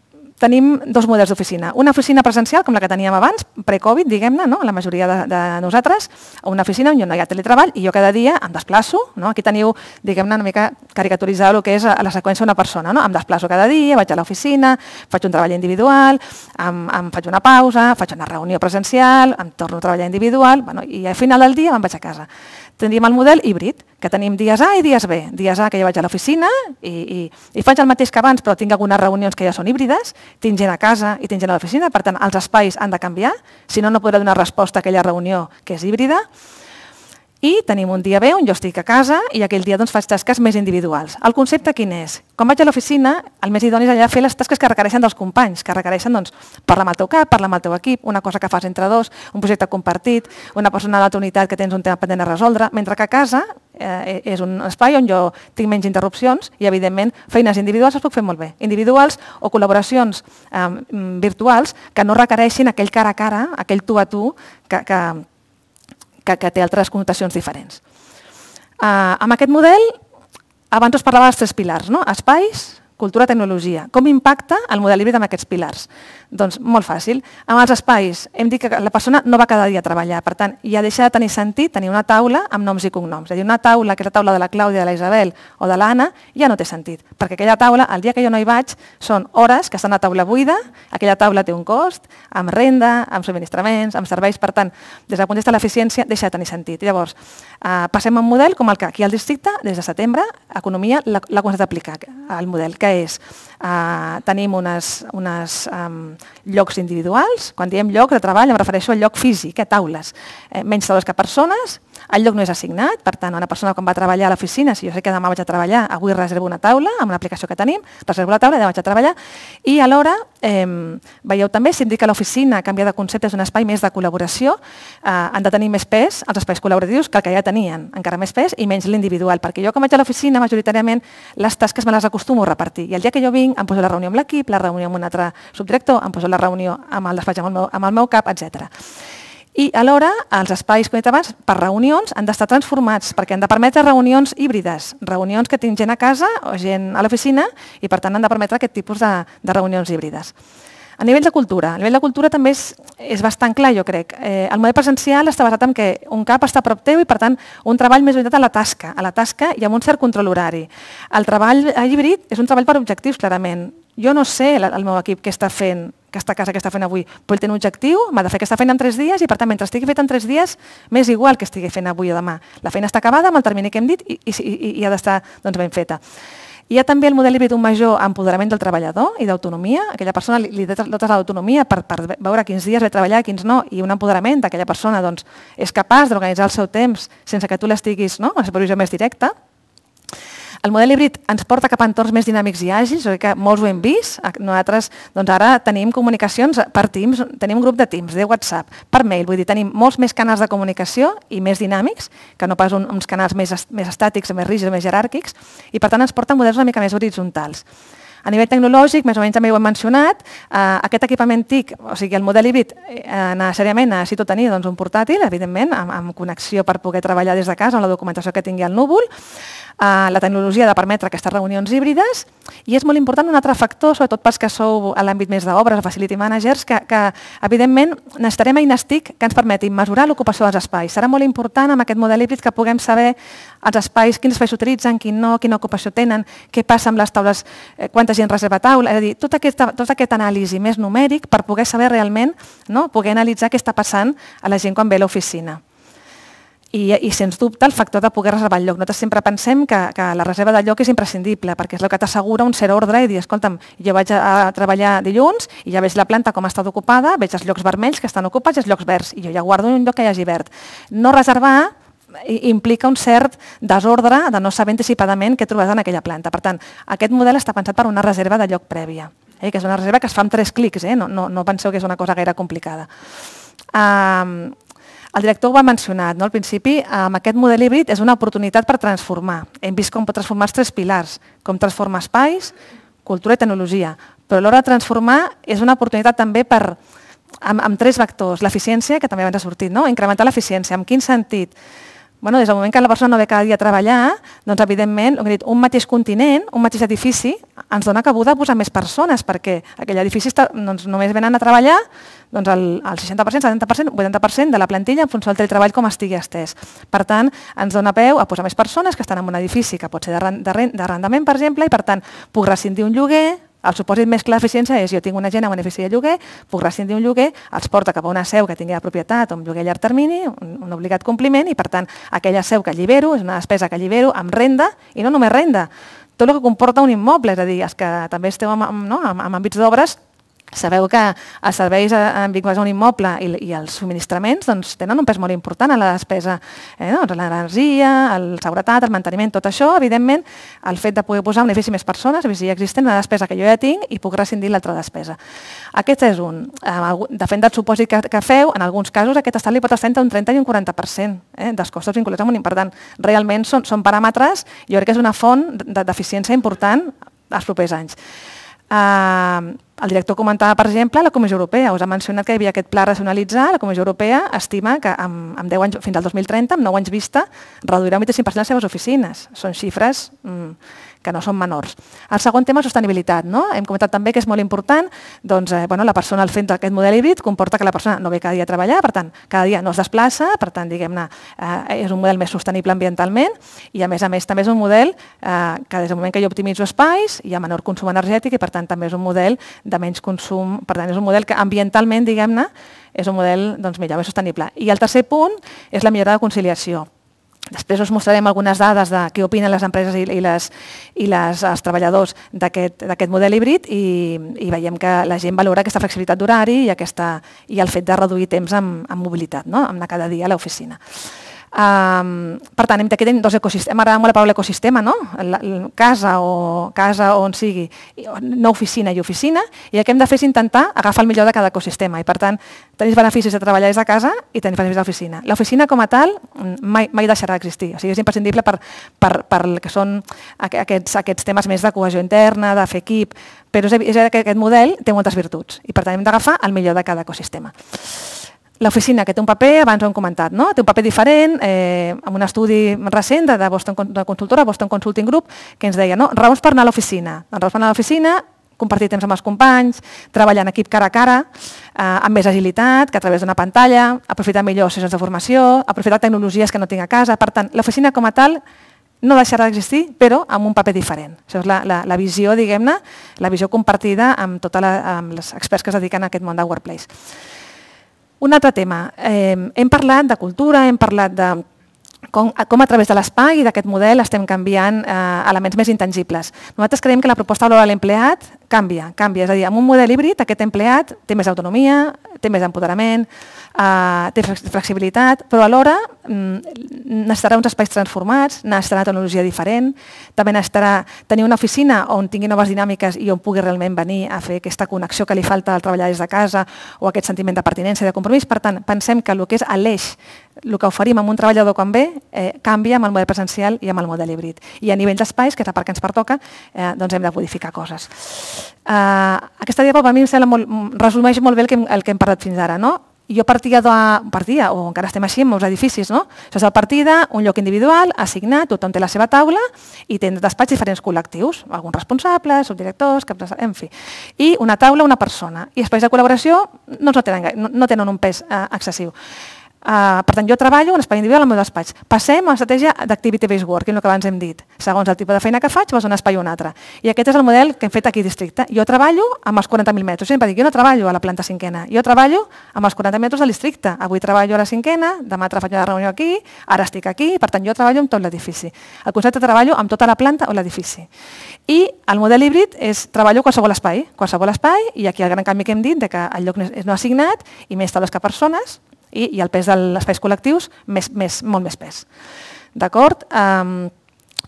tenim dos models d'oficina. Una oficina presencial, com la que teníem abans, pre-Covid, diguem-ne, no? la majoria de, de nosaltres, una oficina on no hi ha teletreball i jo cada dia em desplaço. No? Aquí teniu, diguem-ne, una mica caricaturitzada el que és la seqüència d'una persona. No? Em desplaço cada dia, vaig a l'oficina, faig un treball individual, em, em faig una pausa, faig una reunió presencial, em torno a treballar individual bueno, i al final del dia me'n vaig a casa tindríem el model híbrid, que tenim dies A i dies B. Dies A que jo vaig a l'oficina i, i, i faig el mateix que abans, però tinc algunes reunions que ja són híbrides, tinc gent a casa i tinc gent a l'oficina, per tant, els espais han de canviar, si no, no podré donar resposta a aquella reunió que és híbrida. I tenim un dia B on jo estic a casa i aquell dia doncs, faig tasques més individuals. El concepte quin és? Quan vaig a l'oficina, el més idoni és allà fer les tasques que requereixen dels companys, que requereixen doncs, parlar amb el teu cap, parlar amb el teu equip, una cosa que fas entre dos, un projecte compartit, una persona a l'altra unitat que tens un tema pendent a resoldre, mentre que a casa eh, és un espai on jo tinc menys interrupcions i, evidentment, feines individuals les puc fer molt bé. Individuals o col·laboracions eh, virtuals que no requereixin aquell cara a cara, aquell tu a tu que, que, que, que té altres connotacions diferents. Uh, amb aquest model, abans us parlava dels tres pilars, no? espais, cultura, tecnologia. Com impacta el model híbrid amb aquests pilars? Doncs molt fàcil. Amb els espais hem dit que la persona no va cada dia a treballar, per tant, ja deixa de tenir sentit tenir una taula amb noms i cognoms. És a dir, una taula, que és la taula de la Clàudia, de la Isabel o de l'Anna, ja no té sentit, perquè aquella taula, el dia que jo no hi vaig, són hores que estan a taula buida, aquella taula té un cost, amb renda, amb subministraments, amb serveis, per tant, des del punt de vista de l'eficiència, deixa de tenir sentit. Llavors, eh, passem a un model com el que aquí al districte, des de setembre, Economia l'ha començat a aplicar, el model, que és, eh, tenim unes, unes um, llocs individuals, quan diem lloc de treball em refereixo al lloc físic, a taules, eh, menys taules que persones, el lloc no és assignat, per tant, una persona quan va treballar a l'oficina, si jo sé que demà vaig a treballar, avui reservo una taula amb una aplicació que tenim, reservo la taula i demà vaig a treballar, i alhora, eh, veieu també, si em dic que l'oficina canvia de concepte, és un espai més de col·laboració, eh, han de tenir més pes els espais col·laboratius que el que ja tenien, encara més pes i menys l'individual, perquè jo quan vaig a l'oficina, majoritàriament, les tasques me les acostumo a repartir, i el dia que jo vinc em poso la reunió amb l'equip, la reunió amb un altre subdirector, em poso la reunió amb el despatx amb el meu, amb el meu cap, etc. I alhora els espais, com he dit abans, per reunions han d'estar transformats perquè han de permetre reunions híbrides, reunions que tinc gent a casa o gent a l'oficina i per tant han de permetre aquest tipus de, de reunions híbrides. A nivell de cultura, a nivell de cultura també és, és bastant clar, jo crec. Eh, el model presencial està basat en que un cap està a prop teu i, per tant, un treball més orientat a la tasca, a la tasca i amb un cert control horari. El treball híbrid és un treball per objectius, clarament. Jo no sé el meu equip què està fent aquesta casa que està fent avui, però ell té un objectiu, m'ha de fer aquesta feina en tres dies i per tant, mentre estigui fet en tres dies, m'és igual que estigui fent avui o demà. La feina està acabada amb el termini que hem dit i, i, i, i ha d'estar doncs, ben feta. Hi ha també el model híbrid un major empoderament del treballador i d'autonomia. Aquella persona li, li dotes l'autonomia per, per veure quins dies ve a treballar, quins no, i un empoderament d'aquella persona doncs, és capaç d'organitzar el seu temps sense que tu l'estiguis no? a supervisió més directa. El model híbrid ens porta cap a entorns més dinàmics i àgils, que molts ho hem vist. Nosaltres doncs ara tenim comunicacions per Teams, tenim un grup de Teams, de WhatsApp, per mail, vull dir, tenim molts més canals de comunicació i més dinàmics, que no pas un, uns canals més, més estàtics, més rígids, més jeràrquics, i per tant ens porten models una mica més horitzontals. A nivell tecnològic, més o menys també ho hem mencionat, eh, aquest equipament TIC, o sigui, el model híbrid, eh, necessàriament necessito tenir doncs, un portàtil, evidentment, amb, amb connexió per poder treballar des de casa, amb la documentació que tingui al núvol, eh, la tecnologia de permetre aquestes reunions híbrides, i és molt important un altre factor, sobretot pels que sou a l'àmbit més d'obres, facility managers, que, que evidentment necessitarem eines TIC que ens permetin mesurar l'ocupació dels espais. Serà molt important amb aquest model híbrid que puguem saber els espais, quins espais s'utilitzen, quin no, quina ocupació tenen, què passa amb les taules, eh, quanta gent reserva taula, és a dir, tot aquest, tot aquest anàlisi més numèric per poder saber realment, no, poder analitzar què està passant a la gent quan ve a l'oficina. I, I, sens dubte, el factor de poder reservar el lloc. Nosaltres sempre pensem que, que la reserva de lloc és imprescindible, perquè és el que t'assegura un cert ordre i dir, escolta'm, jo vaig a, treballar dilluns i ja veig la planta com ha estat ocupada, veig els llocs vermells que estan ocupats i els llocs verds, i jo ja guardo un lloc que hi hagi verd. No reservar implica un cert desordre de no saber anticipadament què trobes en aquella planta. Per tant, aquest model està pensat per una reserva de lloc prèvia, eh? que és una reserva que es fa amb tres clics, eh? no, no, no penseu que és una cosa gaire complicada. Um, el director ho ha mencionat, no? al principi, amb aquest model híbrid és una oportunitat per transformar. Hem vist com pot transformar els tres pilars, com transformar espais, cultura i tecnologia. Però l'hora de transformar és una oportunitat també per, amb, amb tres vectors. L'eficiència, que també abans ha sortit, no? incrementar l'eficiència. En quin sentit? Bueno, des del moment que la persona no ve cada dia a treballar, doncs evidentment, dit, un mateix continent, un mateix edifici, ens dona cabuda a posar més persones, perquè aquell edifici està, doncs, només venen a treballar doncs el, el 60%, 70%, 80% de la plantilla en funció del teletreball com estigui estès. Per tant, ens dona peu a posar més persones que estan en un edifici que pot ser d'arrendament, per exemple, i per tant puc rescindir un lloguer, el supòsit més clar d'eficiència és jo tinc una gent amb edifici de lloguer, puc rescindir un lloguer, els porta cap a una seu que tingui de propietat o un lloguer a llarg termini, un, un obligat compliment, i per tant aquella seu que allibero és una despesa que allibero amb renda, i no només renda, tot el que comporta un immoble, és a dir, els que també esteu en, no, en, en àmbits d'obres, Sabeu que els serveis vinculats a un immoble i, i els subministraments doncs, tenen un pes molt important a la despesa, eh, doncs, l'energia, la seguretat, el manteniment, tot això, evidentment, el fet de poder posar un edifici més persones, si ja existent una despesa que jo ja tinc i puc rescindir l'altra despesa. Aquest és un. Depèn del supòsit que, que feu, en alguns casos aquest estat li pot estar entre un 30 i un 40% eh, dels costos vinculats amb un Per tant, realment són, són paràmetres, jo crec que és una font d'eficiència important als propers anys. Uh, el director comentava, per exemple, la Comissió Europea. Us ha mencionat que hi havia aquest pla racionalitzar. La Comissió Europea estima que amb, amb 10 anys, fins al 2030, amb 9 anys vista, reduirà un 25% les seves oficines. Són xifres mm, que no són menors. El segon tema és sostenibilitat. No? Hem comentat també que és molt important doncs, eh, bueno, la persona al fent d'aquest model híbrid comporta que la persona no ve cada dia a treballar, per tant, cada dia no es desplaça, per tant, diguem-ne, eh, és un model més sostenible ambientalment i, a més a més, també és un model eh, que des del moment que jo optimitzo espais hi ha menor consum energètic i, per tant, també és un model de menys consum, per tant, és un model que ambientalment, diguem-ne, és un model doncs, millor, més sostenible. I el tercer punt és la millora de conciliació. Després us mostrarem algunes dades de què opinen les empreses i, les, i les, els treballadors d'aquest model híbrid i, i veiem que la gent valora aquesta flexibilitat d'horari i, aquesta, i el fet de reduir temps amb, amb mobilitat, no? amb anar cada dia a l'oficina. Per tant, hem tenir dos ecosistemes, m'agrada molt la paraula ecosistema, no? La, casa o casa on sigui, no oficina i oficina, i el que hem de fer és intentar agafar el millor de cada ecosistema, i per tant, tenir beneficis de treballar des de casa i tenir beneficis d'oficina. L'oficina com a tal mai, mai deixarà d'existir, o sigui, és imprescindible per, per, per que són aquests, aquests temes més de cohesió interna, de fer equip, però és, és que aquest model té moltes virtuts, i per tant hem d'agafar el millor de cada ecosistema. L'oficina, que té un paper, abans ho hem comentat, no? té un paper diferent, eh, amb un estudi recent de, de, Boston, de consultora, Boston Consulting Group, que ens deia, no? raons per anar a l'oficina. Doncs raons per anar a l'oficina, compartir temps amb els companys, treballar en equip cara a cara, eh, amb més agilitat, que a través d'una pantalla, aprofitar millor sessions de formació, aprofitar tecnologies que no tinc a casa. Per tant, l'oficina com a tal no deixarà d'existir, però amb un paper diferent. Això és la, la, la visió, diguem-ne, la visió compartida amb, tota la, amb els experts que es dediquen a aquest món de Workplace. Un altre tema. Hem parlat de cultura, hem parlat de com, com a través de l'espai i d'aquest model estem canviant eh, elements més intangibles. Nosaltres creiem que la proposta valor a l'empleat canvia, canvia. És a dir, amb un model híbrid aquest empleat té més autonomia, té més empoderament, eh, té flexibilitat, però alhora mm, necessitarà uns espais transformats, necessitarà tecnologia diferent, també necessitarà tenir una oficina on tingui noves dinàmiques i on pugui realment venir a fer aquesta connexió que li falta al treballar des de casa o aquest sentiment de pertinença i de compromís. Per tant, pensem que el que és l'eix, el que oferim amb un treballador quan ve, eh, canvia amb el model presencial i amb el model híbrid. I a nivell d'espais, que és la part que ens pertoca, eh, doncs hem de modificar coses. Eh, aquesta diapo per mi em sembla molt, resumeix molt bé el que, el que hem parlat fins ara. No? jo partia, de, partia, o encara estem així en molts edificis, no? Això és el partida, un lloc individual, assignat, tothom té la seva taula i té despatx diferents col·lectius, alguns responsables, subdirectors, caps, en fi. I una taula, una persona. I espais de col·laboració no, no, tenen, no, no tenen un pes eh, excessiu. Uh, per tant, jo treballo en espai individual al meu despatx. Passem a l'estratègia d'activity-based work, el que abans hem dit. Segons el tipus de feina que faig, vas d'un espai o un altre. I aquest és el model que hem fet aquí districte. Jo treballo amb els 40.000 metres. Sempre dic, jo no treballo a la planta cinquena, jo treballo amb els 40 metres del districte. Avui treballo a la cinquena, demà faig una reunió aquí, ara estic aquí, per tant, jo treballo amb tot l'edifici. El concepte treballo amb tota la planta o l'edifici. I el model híbrid és treballo a qualsevol espai, qualsevol espai, i aquí el gran canvi que hem dit de que el lloc és no assignat i més taules que persones, i, i el pes dels espais col·lectius més, més, molt més pes. D'acord? Um,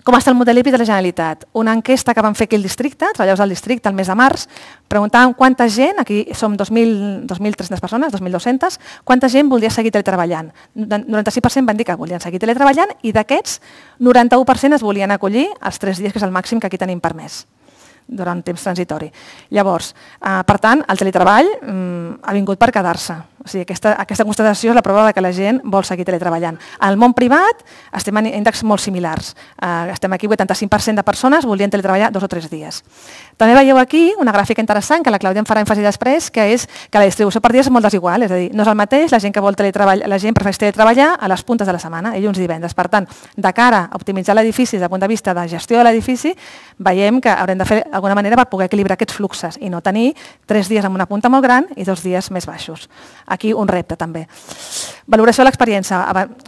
com està el model híbrid de la Generalitat? Una enquesta que vam fer aquí al districte, treballadors del districte, el mes de març, preguntàvem quanta gent, aquí som 2.300 persones, 2.200, quanta gent volia seguir teletreballant. 96% van dir que volien seguir teletreballant i d'aquests, 91% es volien acollir els 3 dies, que és el màxim que aquí tenim permès durant temps transitori. Llavors, eh, per tant, el teletreball mm, ha vingut per quedar-se. O sigui, aquesta, aquesta constatació és la prova de que la gent vol seguir teletreballant. Al món privat estem en índexs molt similars. Eh, estem aquí 85% de persones volien teletreballar dos o tres dies. També veieu aquí una gràfica interessant que la Clàudia em farà èmfasi després, que és que la distribució per dies és molt desigual, és a dir, no és el mateix la gent que vol teletreballar, la gent prefereix teletreballar a les puntes de la setmana, dilluns i divendres. Per tant, de cara a optimitzar l'edifici des del punt de vista de gestió de l'edifici, veiem que haurem de fer alguna manera per poder equilibrar aquests fluxes i no tenir tres dies amb una punta molt gran i dos dies més baixos aquí un repte també. Valoració de l'experiència.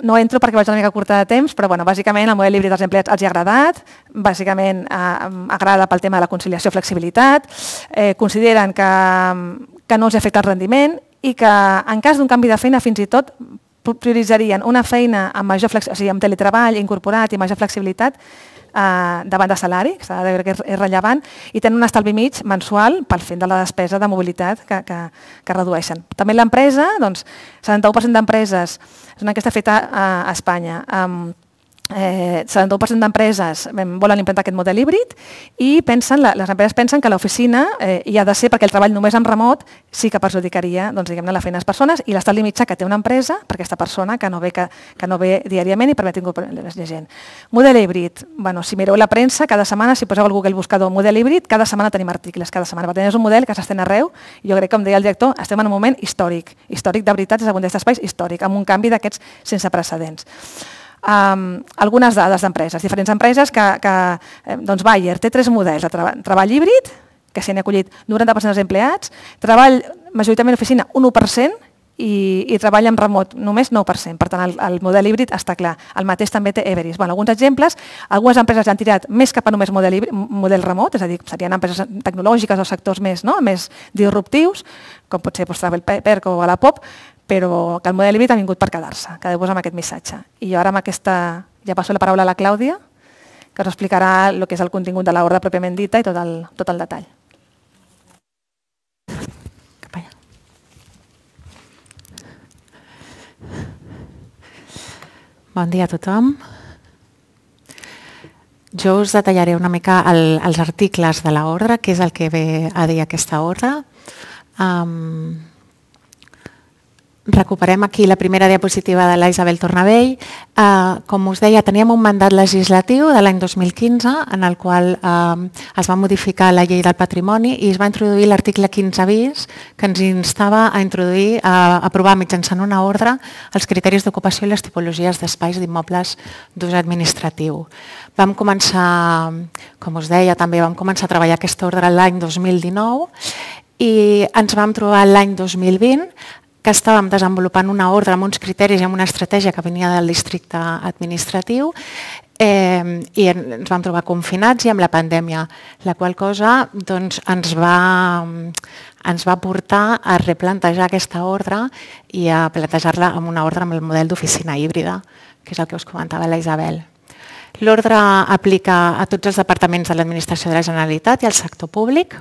No entro perquè vaig una mica curta de temps, però bueno, bàsicament el model híbrid dels empleats els ha agradat, bàsicament eh, agrada pel tema de la conciliació i flexibilitat, eh, consideren que, que no els afecta el rendiment i que en cas d'un canvi de feina fins i tot prioritzarien una feina amb major o sigui, amb teletreball incorporat i major flexibilitat eh, davant de salari, que s'ha de veure que és, és rellevant, i tenen un estalvi mig mensual pel fet de la despesa de mobilitat que, que, que redueixen. També l'empresa, doncs, 71% d'empreses, és una feta a, a Espanya, amb eh, 71% d'empreses volen implantar aquest model híbrid i pensen, les empreses pensen que l'oficina eh, hi ha de ser perquè el treball només en remot sí que perjudicaria doncs, diguem la feina de les persones i l'estat mitjà que té una empresa per aquesta persona que no ve, que, que no ve diàriament i permet gent. Model híbrid, bueno, si mireu la premsa, cada setmana, si poseu al Google buscador model híbrid, cada setmana tenim articles, cada setmana. Per és un model que s'estén arreu i jo crec, com deia el director, estem en un moment històric, històric de veritat, des d'un d'aquests espais, històric, amb un canvi d'aquests sense precedents um, algunes dades d'empreses, diferents empreses que, que eh, doncs Bayer té tres models de treball, treball híbrid, que s'hi han acollit 90% dels empleats, treball majoritàriament oficina 1%, i, i treballa en remot només 9%. Per tant, el, el model híbrid està clar. El mateix també té Everis. Bueno, alguns exemples, algunes empreses han tirat més cap a només model, híbrid, model remot, és a dir, serien empreses tecnològiques o sectors més, no? més disruptius, com pot ser pues, Travel Perc o la POP, però que el model híbrid ha vingut per quedar-se. Quedeu-vos amb aquest missatge. I jo ara amb aquesta, ja passo la paraula a la Clàudia, que us explicarà el que és el contingut de l'ordre pròpiament dita i tot el, tot el detall. Bon dia a tothom. Jo us detallaré una mica el, els articles de l'ordre, que és el que ve a dir aquesta ordre. Um, recuperem aquí la primera diapositiva de la Isabel Tornavell. Eh, com us deia, teníem un mandat legislatiu de l'any 2015 en el qual eh, es va modificar la llei del patrimoni i es va introduir l'article 15 bis que ens instava a introduir, a aprovar mitjançant una ordre els criteris d'ocupació i les tipologies d'espais d'immobles d'ús administratiu. Vam començar, com us deia, també vam començar a treballar aquesta ordre l'any 2019 i ens vam trobar l'any 2020 que estàvem desenvolupant una ordre amb uns criteris i amb una estratègia que venia del districte administratiu eh, i ens vam trobar confinats i amb la pandèmia, la qual cosa doncs, ens, va, ens va portar a replantejar aquesta ordre i a plantejar-la amb una ordre amb el model d'oficina híbrida, que és el que us comentava la Isabel. L'ordre aplica a tots els departaments de l'administració de la Generalitat i al sector públic,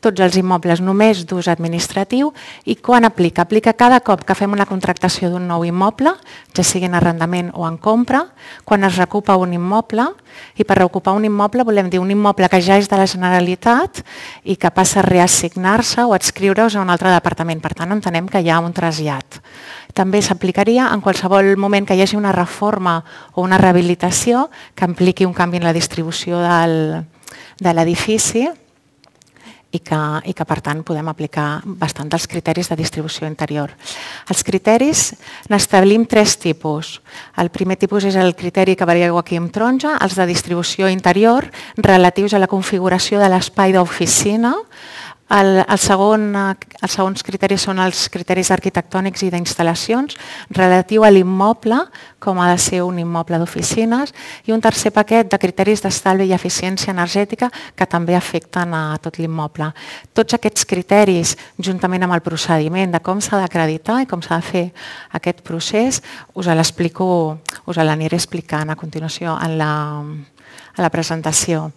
tots els immobles només d'ús administratiu i quan aplica? Aplica cada cop que fem una contractació d'un nou immoble, ja sigui en arrendament o en compra, quan es recupa un immoble, i per reocupar un immoble volem dir un immoble que ja és de la Generalitat i que passa a reassignar-se o adscriure's a un altre departament. Per tant, entenem que hi ha un trasllat també s'aplicaria en qualsevol moment que hi hagi una reforma o una rehabilitació que impliqui un canvi en la distribució del, de l'edifici i que, i que per tant podem aplicar bastant dels criteris de distribució interior. Els criteris n'establim tres tipus. El primer tipus és el criteri que veieu aquí en taronja, els de distribució interior relatius a la configuració de l'espai d'oficina, el, el, segon, els segons criteris són els criteris arquitectònics i d'instal·lacions relatiu a l'immoble, com ha de ser un immoble d'oficines, i un tercer paquet de criteris d'estalvi i eficiència energètica que també afecten a tot l'immoble. Tots aquests criteris, juntament amb el procediment de com s'ha d'acreditar i com s'ha de fer aquest procés, us l'explico, us l'aniré explicant a continuació en la, en la presentació.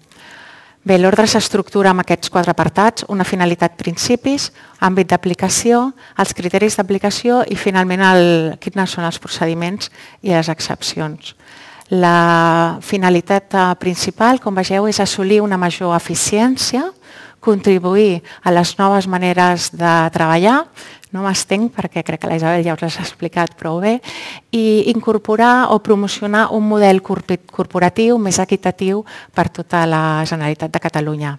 Bé, l'ordre s'estructura amb aquests quatre apartats, una finalitat principis, àmbit d'aplicació, els criteris d'aplicació i finalment el, quins són els procediments i les excepcions. La finalitat eh, principal, com vegeu, és assolir una major eficiència, contribuir a les noves maneres de treballar, no m'estenc perquè crec que la Isabel ja us l'ha explicat prou bé, i incorporar o promocionar un model corporatiu més equitatiu per tota la Generalitat de Catalunya.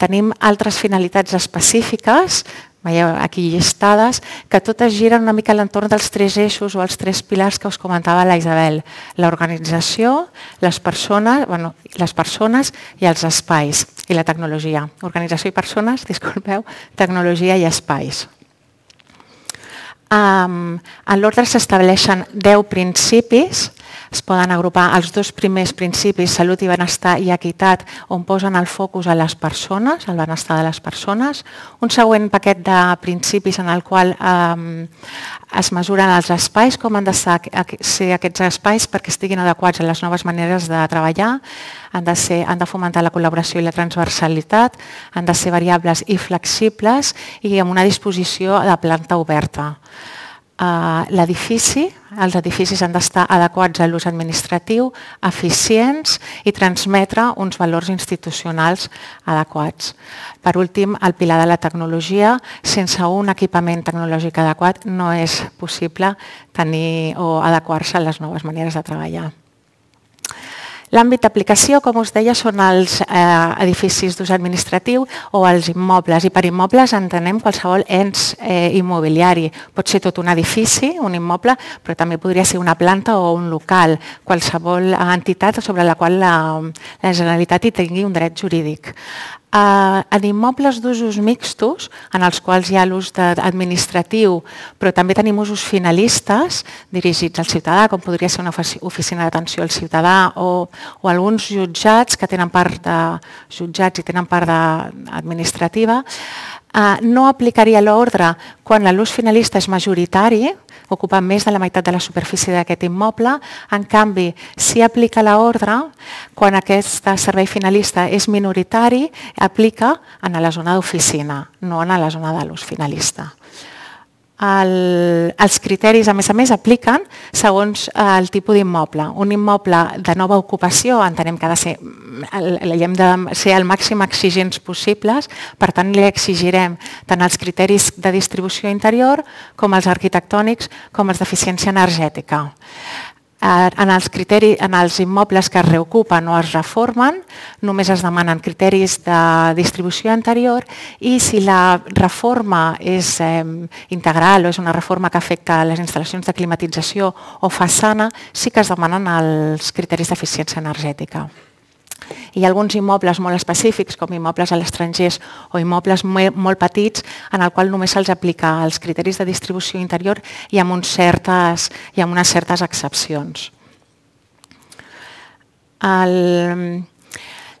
Tenim altres finalitats específiques, veieu aquí llistades, que totes giren una mica a l'entorn dels tres eixos o els tres pilars que us comentava la Isabel. L'organització, les persones, bueno, les persones i els espais i la tecnologia. Organització i persones, <laughs> disculpeu, tecnologia i espais. En l'ordre s'estableixen 10 principis, es poden agrupar els dos primers principis, salut i benestar i equitat, on posen el focus a les persones, al benestar de les persones. Un següent paquet de principis en el qual um, es mesuren els espais, com han de ser aquests espais perquè estiguin adequats a les noves maneres de treballar, han de, ser, han de fomentar la col·laboració i la transversalitat, han de ser variables i flexibles i amb una disposició de planta oberta. Uh, L'edifici, els edificis han d'estar adequats a l'ús administratiu, eficients i transmetre uns valors institucionals adequats. Per últim, el pilar de la tecnologia. Sense un equipament tecnològic adequat no és possible tenir o adequar-se a les noves maneres de treballar. L'àmbit d'aplicació, com us deia, són els eh, edificis d'ús administratiu o els immobles. I per immobles entenem qualsevol ens eh, immobiliari. Pot ser tot un edifici, un immoble, però també podria ser una planta o un local, qualsevol entitat sobre la qual la, la Generalitat hi tingui un dret jurídic en immobles d'usos mixtos, en els quals hi ha l'ús administratiu, però també tenim usos finalistes dirigits al ciutadà, com podria ser una oficina d'atenció al ciutadà o, o alguns jutjats que tenen part de jutjats i tenen part administrativa, eh, no aplicaria l'ordre quan l'ús finalista és majoritari, ocupa més de la meitat de la superfície d'aquest immoble. En canvi, si aplica l'ordre, quan aquest servei finalista és minoritari, aplica en la zona d'oficina, no en la zona de l'ús finalista. El, els criteris, a més a més, apliquen segons el tipus d'immoble. Un immoble de nova ocupació entenem que ha de ser, hem de ser el màxim exigents possibles, per tant li exigirem tant els criteris de distribució interior com els arquitectònics com els d'eficiència energètica. Eh, en els, criteris, en els immobles que es reocupen o es reformen, només es demanen criteris de distribució anterior i si la reforma és eh, integral o és una reforma que afecta les instal·lacions de climatització o façana, sí que es demanen els criteris d'eficiència energètica. Hi ha alguns immobles molt específics, com immobles a l'estranger o immobles molt petits, en el qual només se'ls aplica els criteris de distribució interior i amb, uns certes, i amb unes certes excepcions. El...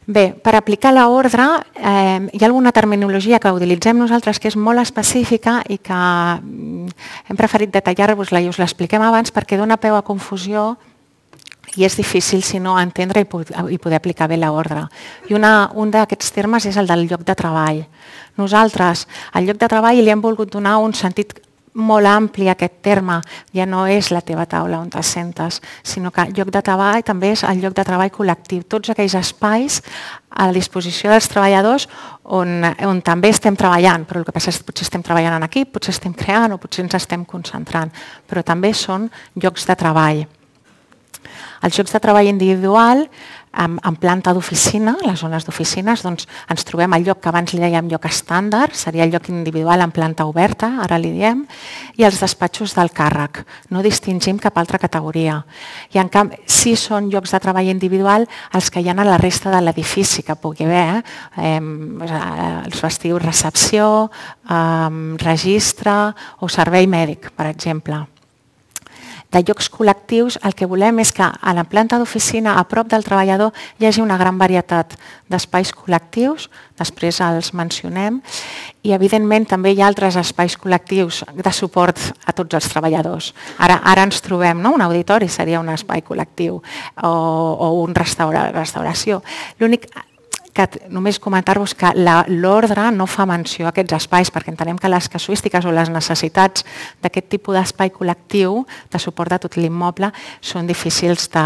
Bé, per aplicar l'ordre eh, hi ha alguna terminologia que utilitzem nosaltres que és molt específica i que mm, hem preferit detallar-vos-la i us l'expliquem abans perquè dona peu a confusió i és difícil, si no, entendre i, poder aplicar bé l'ordre. I una, un d'aquests termes és el del lloc de treball. Nosaltres, al lloc de treball, li hem volgut donar un sentit molt ampli aquest terme. Ja no és la teva taula on t'assentes, sinó que lloc de treball també és el lloc de treball col·lectiu. Tots aquells espais a la disposició dels treballadors on, on també estem treballant, però el que passa és que potser estem treballant en equip, potser estem creant o potser ens estem concentrant, però també són llocs de treball. Els llocs de treball individual, en, planta d'oficina, les zones d'oficines, doncs ens trobem al lloc que abans li dèiem lloc estàndard, seria el lloc individual en planta oberta, ara li diem, i els despatxos del càrrec. No distingim cap altra categoria. I en canvi, si són llocs de treball individual els que hi ha a la resta de l'edifici que pugui haver, eh? els festius recepció, eh, registre o servei mèdic, per exemple de llocs col·lectius, el que volem és que a la planta d'oficina, a prop del treballador, hi hagi una gran varietat d'espais col·lectius, després els mencionem, i evidentment també hi ha altres espais col·lectius de suport a tots els treballadors. Ara, ara ens trobem, no? un auditori seria un espai col·lectiu o, o un restaura, restauració. L'únic que només comentar-vos que l'ordre no fa menció a aquests espais perquè entenem que les casuístiques o les necessitats d'aquest tipus d'espai col·lectiu de suport de tot l'immoble són difícils de,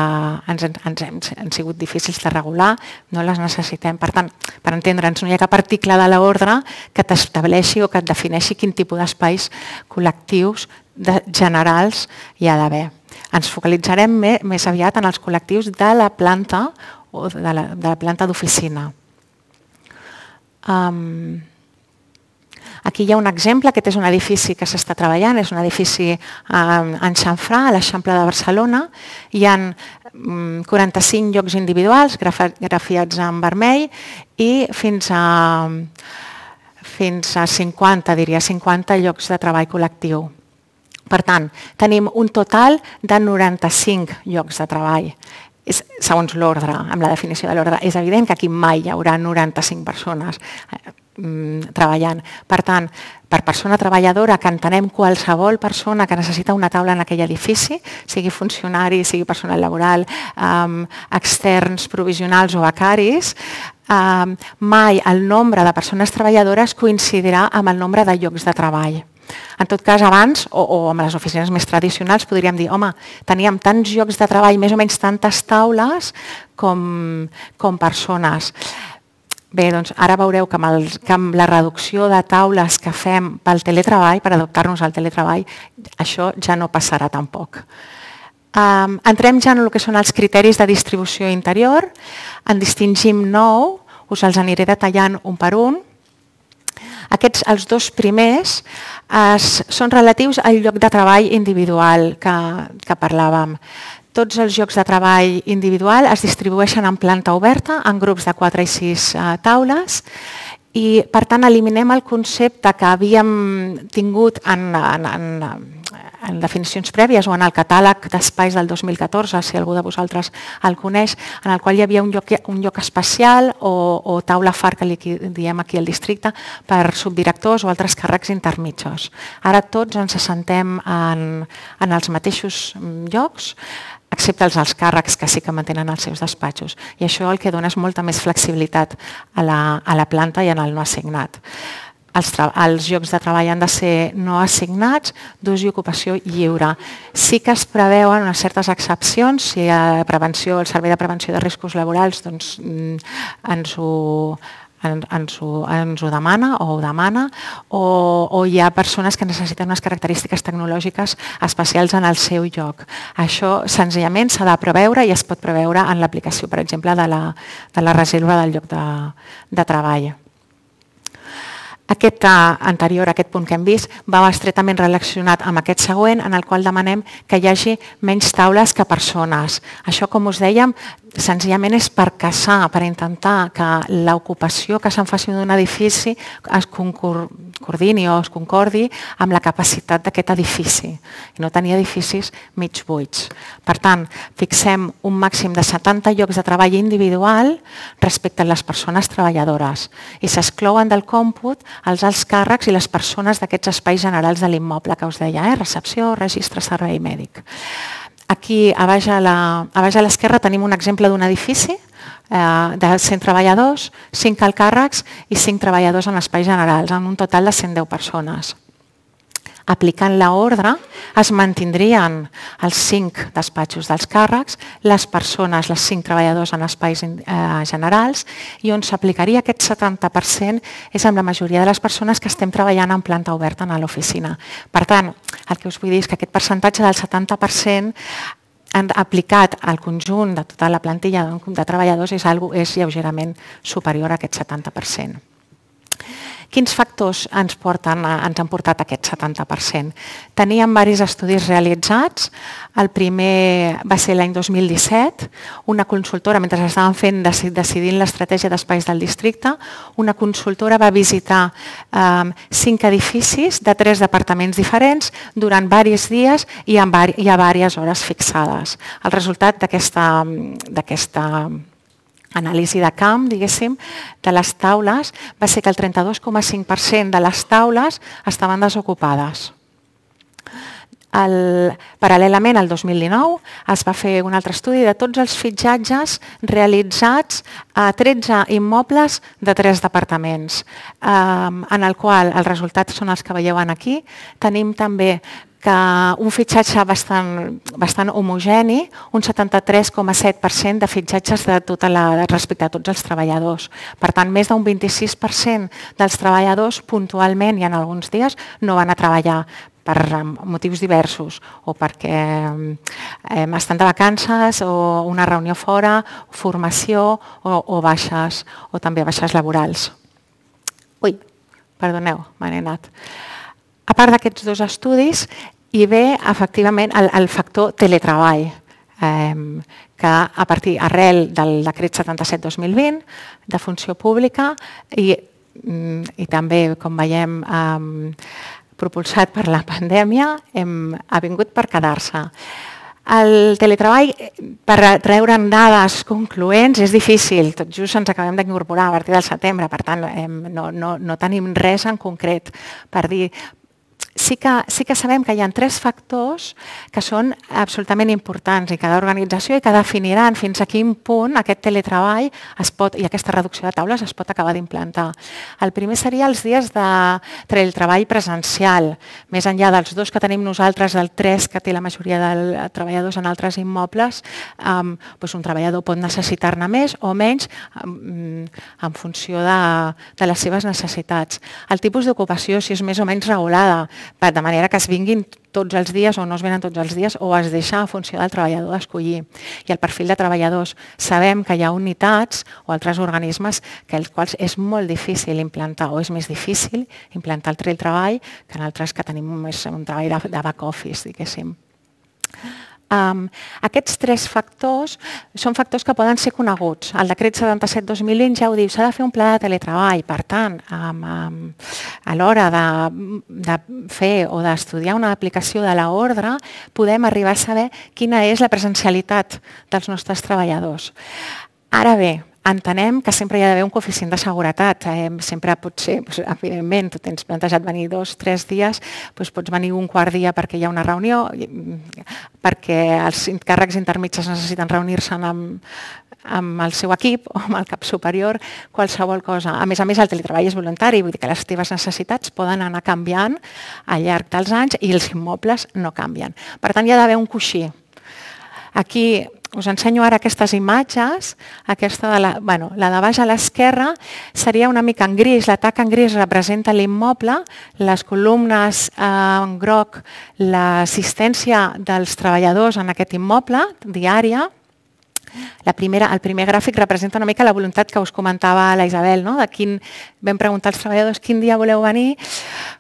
ens, ens, ens, han sigut difícils de regular, no les necessitem. Per tant, per entendre'ns, no hi ha cap article de l'ordre que t'estableixi o que et defineixi quin tipus d'espais col·lectius de, generals hi ha d'haver. Ens focalitzarem més, més aviat en els col·lectius de la planta o de la, de la planta d'oficina. Um, aquí hi ha un exemple, aquest és un edifici que s'està treballant, és un edifici um, en xanfrà, a l'Eixample de Barcelona. Hi ha um, 45 llocs individuals grafiats en vermell i fins a, fins a 50, diria, 50 llocs de treball col·lectiu. Per tant, tenim un total de 95 llocs de treball és segons l'ordre, amb la definició de l'ordre. És evident que aquí mai hi haurà 95 persones eh, mm, treballant. Per tant, per persona treballadora, que entenem qualsevol persona que necessita una taula en aquell edifici, sigui funcionari, sigui personal laboral, eh, externs, provisionals o becaris, eh, mai el nombre de persones treballadores coincidirà amb el nombre de llocs de treball. En tot cas, abans, o, o amb les oficines més tradicionals, podríem dir, home, teníem tants llocs de treball, més o menys tantes taules com, com persones. Bé, doncs ara veureu que amb, el, que amb la reducció de taules que fem pel teletreball, per adaptar-nos al teletreball, això ja no passarà tampoc. Um, entrem ja en el que són els criteris de distribució interior. En distingim nou, us els aniré detallant un per un. Aquests, els dos primers, es, són relatius al lloc de treball individual que, que parlàvem. Tots els llocs de treball individual es distribueixen en planta oberta, en grups de 4 i 6 uh, eh, taules, i per tant eliminem el concepte que havíem tingut en, en, en, en definicions prèvies o en el catàleg d'espais del 2014, si algú de vosaltres el coneix, en el qual hi havia un lloc, un lloc especial o, o taula FAR, que li diem aquí al districte, per subdirectors o altres càrrecs intermitjos. Ara tots ens assentem en, en els mateixos llocs, excepte els alts càrrecs que sí que mantenen els seus despatxos. I això el que dona és molta més flexibilitat a la, a la planta i en el no assignat. Els, els llocs de treball han de ser no assignats, d'ús i ocupació lliure. Sí que es preveuen unes certes excepcions, si a prevenció, el Servei de Prevenció de Riscos Laborals doncs, mm, ens ho ens, ho, ens ho demana o ho demana o, o hi ha persones que necessiten unes característiques tecnològiques especials en el seu lloc. Això senzillament s'ha de preveure i es pot preveure en l'aplicació, per exemple, de la, de la reserva del lloc de, de treball. Aquest anterior, aquest punt que hem vist, va estretament relacionat amb aquest següent, en el qual demanem que hi hagi menys taules que persones. Això, com us dèiem, senzillament és per caçar, per intentar que l'ocupació que se'n faci d'un edifici es coordini o es concordi amb la capacitat d'aquest edifici i no tenir edificis mig buits. Per tant, fixem un màxim de 70 llocs de treball individual respecte a les persones treballadores i s'exclouen del còmput els alts càrrecs i les persones d'aquests espais generals de l'immoble que us deia, eh? recepció, registre, servei mèdic. Aquí a baix a l'esquerra tenim un exemple d'un edifici eh, de 100 treballadors, 5 alcàrrecs i 5 treballadors en espais generals, amb un total de 110 persones aplicant l'ordre, es mantindrien els cinc despatxos dels càrrecs, les persones, les cinc treballadors en espais eh, generals, i on s'aplicaria aquest 70% és amb la majoria de les persones que estem treballant en planta oberta a l'oficina. Per tant, el que us vull dir és que aquest percentatge del 70% han aplicat al conjunt de tota la plantilla de treballadors és, algo, és lleugerament superior a aquest 70%. Quins factors ens, porten, ens han portat aquest 70%? Teníem diversos estudis realitzats. El primer va ser l'any 2017, una consultora, mentre estaven fent, decidint l'estratègia d'espais del districte, una consultora va visitar eh, cinc edificis de tres departaments diferents durant diversos dies i, amb, i a diverses hores fixades. El resultat d'aquesta anàlisi de camp, diguéssim, de les taules va ser que el 32,5% de les taules estaven desocupades. El, paral·lelament, al 2019, es va fer un altre estudi de tots els fitxatges realitzats a 13 immobles de tres departaments, eh, en el qual els resultats són els que veieu aquí. Tenim també que un fitxatge bastant, bastant homogeni, un 73,7% de fitxatges de tota la, respecte a tots els treballadors. Per tant, més d'un 26% dels treballadors puntualment i en alguns dies no van a treballar per motius diversos o perquè eh, estan de vacances o una reunió fora, formació o, o baixes o també baixes laborals. Ui, perdoneu, m'he anat. A part d'aquests dos estudis, hi ve efectivament el, el factor teletreball, eh, que a partir arrel del decret 77-2020 de funció pública i, mm, i també, com veiem, eh, propulsat per la pandèmia, hem, ha vingut per quedar-se. El teletreball, per treure'n dades concloents, és difícil. Tot just ens acabem d'incorporar a partir del setembre, per tant, no, no, no tenim res en concret per dir sí que, sí que sabem que hi ha tres factors que són absolutament importants i cada organització i que definiran fins a quin punt aquest teletreball es pot, i aquesta reducció de taules es pot acabar d'implantar. El primer seria els dies de teletreball presencial, més enllà dels dos que tenim nosaltres, del tres que té la majoria de treballadors en altres immobles, um, doncs un treballador pot necessitar-ne més o menys um, en funció de, de les seves necessitats. El tipus d'ocupació, si és més o menys regulada, de manera que es vinguin tots els dies o no es venen tots els dies o es deixa a funció del treballador d'escollir. I el perfil de treballadors. Sabem que hi ha unitats o altres organismes que els quals és molt difícil implantar o és més difícil implantar el treball que en altres que tenim més un treball de back office, diguéssim. Aquests tres factors són factors que poden ser coneguts. El decret 77-2020 ja ho diu, s'ha de fer un pla de teletreball. Per tant, a l'hora de, de fer o d'estudiar una aplicació de l'ordre, podem arribar a saber quina és la presencialitat dels nostres treballadors. Ara bé, entenem que sempre hi ha d'haver un coeficient de seguretat. Eh, sempre pot ser, doncs, evidentment, tu tens plantejat venir dos, tres dies, doncs pots venir un quart dia perquè hi ha una reunió, perquè els càrrecs intermitges necessiten reunir-se amb, amb el seu equip o amb el cap superior qualsevol cosa. A més a més, el teletreball és voluntari, vull dir que les teves necessitats poden anar canviant al llarg dels anys i els immobles no canvien. Per tant, hi ha d'haver un coixí. Aquí us ensenyo ara aquestes imatges, aquesta de la, bueno, la de baix a l'esquerra seria una mica en gris, l'atac en gris representa l'immoble, les columnes eh, en groc l'assistència dels treballadors en aquest immoble diària, la primera, el primer gràfic representa una mica la voluntat que us comentava la Isabel, no? de quin, vam preguntar als treballadors quin dia voleu venir,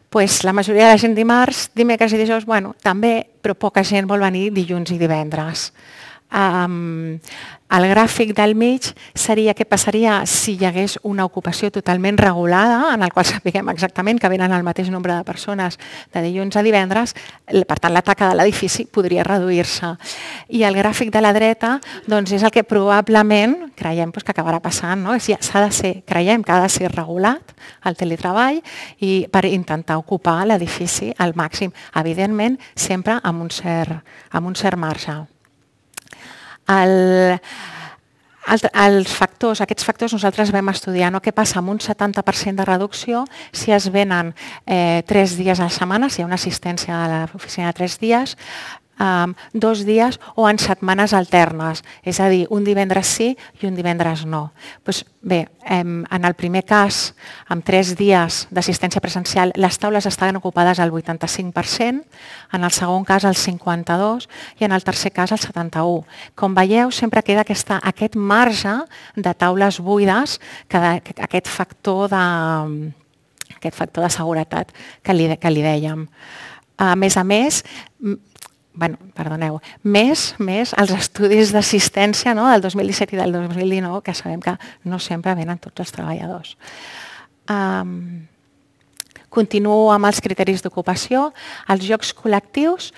pues la majoria de la gent dimarts, dimecres i dijous, bueno, també, però poca gent vol venir dilluns i divendres. Um, el gràfic del mig seria què passaria si hi hagués una ocupació totalment regulada, en el qual sapiguem exactament que venen el mateix nombre de persones de dilluns a divendres, per tant la taca de l'edifici podria reduir-se. I el gràfic de la dreta doncs, és el que probablement creiem doncs, que acabarà passant. No? S'ha de ser, creiem que ha de ser regulat el teletreball i per intentar ocupar l'edifici al màxim, evidentment sempre amb un cert, amb un cert marge. El, els factors, aquests factors nosaltres vam estudiar no? què passa amb un 70% de reducció si es venen eh, tres dies a la setmana, si hi ha una assistència a l'oficina de tres dies, um, dos dies o en setmanes alternes, és a dir, un divendres sí i un divendres no. Pues bé, em, en el primer cas, amb tres dies d'assistència presencial, les taules estaven ocupades al 85%, en el segon cas el 52% i en el tercer cas el 71%. Com veieu, sempre queda aquesta, aquest marge de taules buides, que, que aquest factor de, aquest factor de seguretat que li, que li dèiem. A més a més, bueno, perdoneu, més, més els estudis d'assistència no, del 2017 i del 2019, que sabem que no sempre venen tots els treballadors. Um, Continuo amb els criteris d'ocupació. Els jocs col·lectius,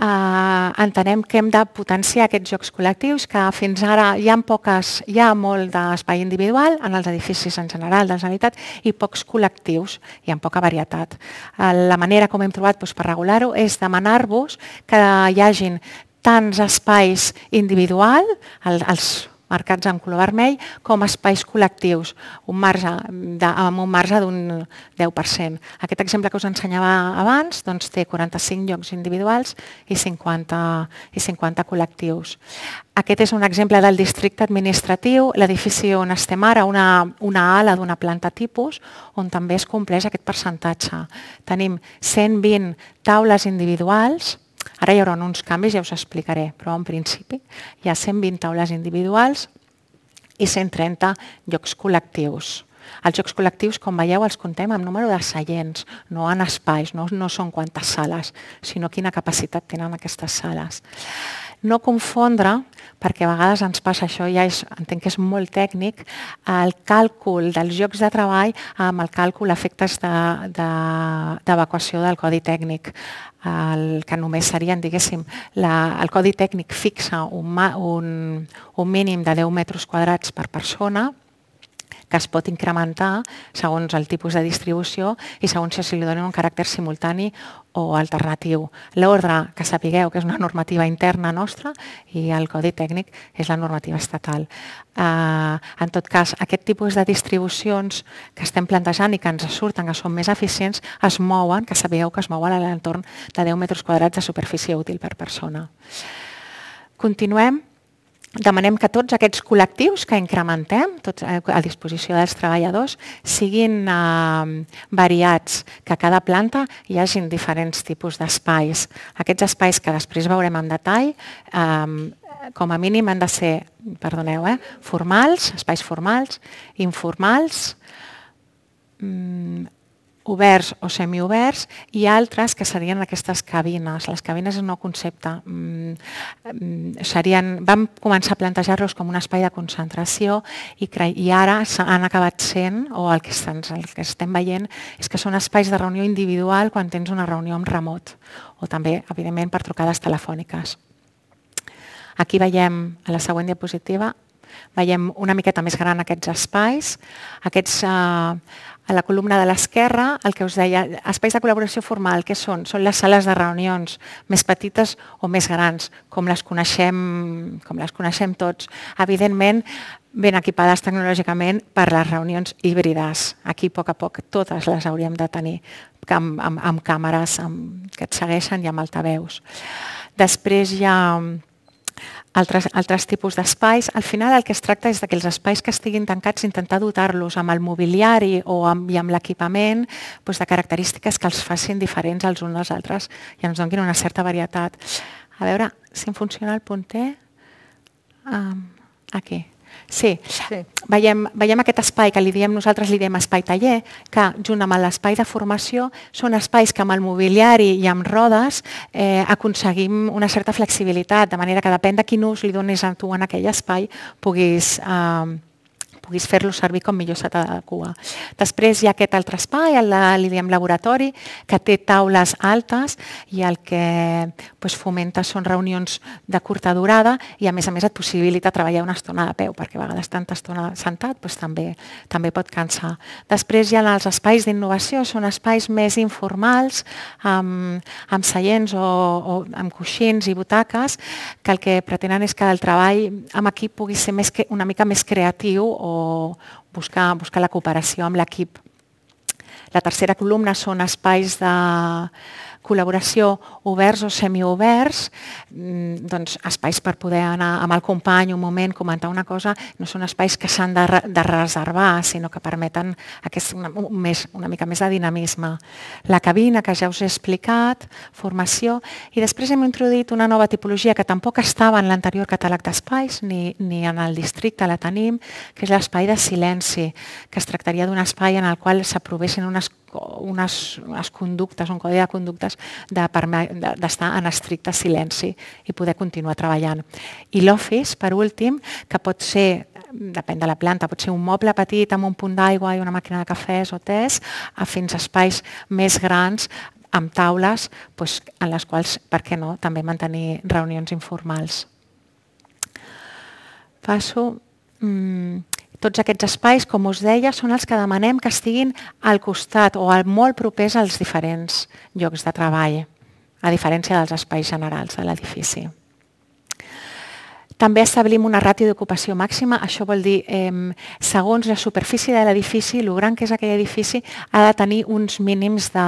eh, entenem que hem de potenciar aquests jocs col·lectius, que fins ara hi ha, poques, hi ha molt d'espai individual en els edificis en general de la Generalitat i pocs col·lectius, hi ha poca varietat. Eh, la manera com hem trobat doncs, per regular-ho és demanar-vos que hi hagin tants espais individual, els marcats en color vermell, com espais col·lectius, un marge de, amb un marge d'un 10%. Aquest exemple que us ensenyava abans doncs, té 45 llocs individuals i 50, i 50 col·lectius. Aquest és un exemple del districte administratiu, l'edifici on estem ara, una, una ala d'una planta tipus, on també es compleix aquest percentatge. Tenim 120 taules individuals, Ara hi haurà uns canvis, ja us explicaré, però en principi hi ha 120 taules individuals i 130 llocs col·lectius. Els jocs col·lectius, com veieu, els contem amb número de seients, no en espais, no, no són quantes sales, sinó quina capacitat tenen aquestes sales. No confondre, perquè a vegades ens passa això, ja és, entenc que és molt tècnic, el càlcul dels llocs de treball amb el càlcul efectes d'evacuació de, de, del codi tècnic. El que només serien, diguéssim, la, el codi tècnic fixa un, un, un mínim de 10 metres quadrats per persona, que es pot incrementar segons el tipus de distribució i segons si li dona un caràcter simultani o alternatiu. L'ordre, que sapigueu que és una normativa interna nostra i el codi tècnic és la normativa estatal. Uh, en tot cas, aquest tipus de distribucions que estem plantejant i que ens surten, que són més eficients, es mouen, que sapigueu que es mouen a l'entorn de 10 metres quadrats de superfície útil per persona. Continuem demanem que tots aquests col·lectius que incrementem tots eh, a disposició dels treballadors siguin eh, variats, que a cada planta hi hagin diferents tipus d'espais. Aquests espais que després veurem en detall, eh, com a mínim han de ser, perdoneu, eh, formals, espais formals, informals, mm, oberts o semioberts i altres que serien aquestes cabines. Les cabines és un nou concepte. Mm, mm, serien, vam començar a plantejar-los com un espai de concentració i, i ara han acabat sent, o el que, el que estem veient, és que són espais de reunió individual quan tens una reunió en remot o també, evidentment, per trucades telefòniques. Aquí veiem a la següent diapositiva veiem una miqueta més gran aquests espais. Aquests, eh, a la columna de l'esquerra, el que us deia, espais de col·laboració formal, què són? Són les sales de reunions, més petites o més grans, com les coneixem, com les coneixem tots. Evidentment, ben equipades tecnològicament per les reunions híbrides. Aquí, a poc a poc, totes les hauríem de tenir amb, amb, amb càmeres amb, que et segueixen i amb altaveus. Després hi ha altres, altres tipus d'espais. Al final el que es tracta és que els espais que estiguin tancats intentar dotar-los amb el mobiliari o amb, amb l'equipament doncs, de característiques que els facin diferents els uns dels altres i ens donin una certa varietat. A veure si em funciona el punter. Um, aquí. Sí, sí. Veiem, veiem aquest espai que li diem, nosaltres li diem espai taller, que junt amb l'espai de formació són espais que amb el mobiliari i amb rodes eh, aconseguim una certa flexibilitat, de manera que depèn de quin ús li donis a tu en aquell espai puguis eh, puguis fer-lo servir com millor se t'adequa. Després hi ha aquest altre espai, el de l'IDM Laboratori, que té taules altes i el que doncs, fomenta són reunions de curta durada i a més a més et possibilita treballar una estona de peu, perquè a vegades tanta estona sentat doncs, també, també pot cansar. Després hi ha els espais d'innovació, són espais més informals, amb, amb seients o, o amb coixins i butaques, que el que pretenen és que el treball amb equip pugui ser més que, una mica més creatiu o buscar, buscar la cooperació amb l'equip. La tercera columna són espais de, col·laboració oberts o semioberts, mm, doncs espais per poder anar amb el company un moment, comentar una cosa, no són espais que s'han de, de reservar, sinó que permeten aquest, una, un més, una mica més de dinamisme. La cabina, que ja us he explicat, formació, i després hem introduït una nova tipologia que tampoc estava en l'anterior catàleg d'espais, ni, ni en el districte la tenim, que és l'espai de silenci, que es tractaria d'un espai en el qual s'aprovessin unes unes, unes conductes, un codi de conductes d'estar de, en estricte silenci i poder continuar treballant. I l'office, per últim, que pot ser depèn de la planta, pot ser un moble petit amb un punt d'aigua i una màquina de cafès o tés, fins a espais més grans amb taules doncs, en les quals, per què no, també mantenir reunions informals. Passo... Mm, tots aquests espais, com us deia, són els que demanem que estiguin al costat o molt propers als diferents llocs de treball, a diferència dels espais generals de l'edifici. També establim una ràtio d'ocupació màxima, això vol dir, segons la superfície de l'edifici, el gran que és aquell edifici, ha de tenir uns mínims de,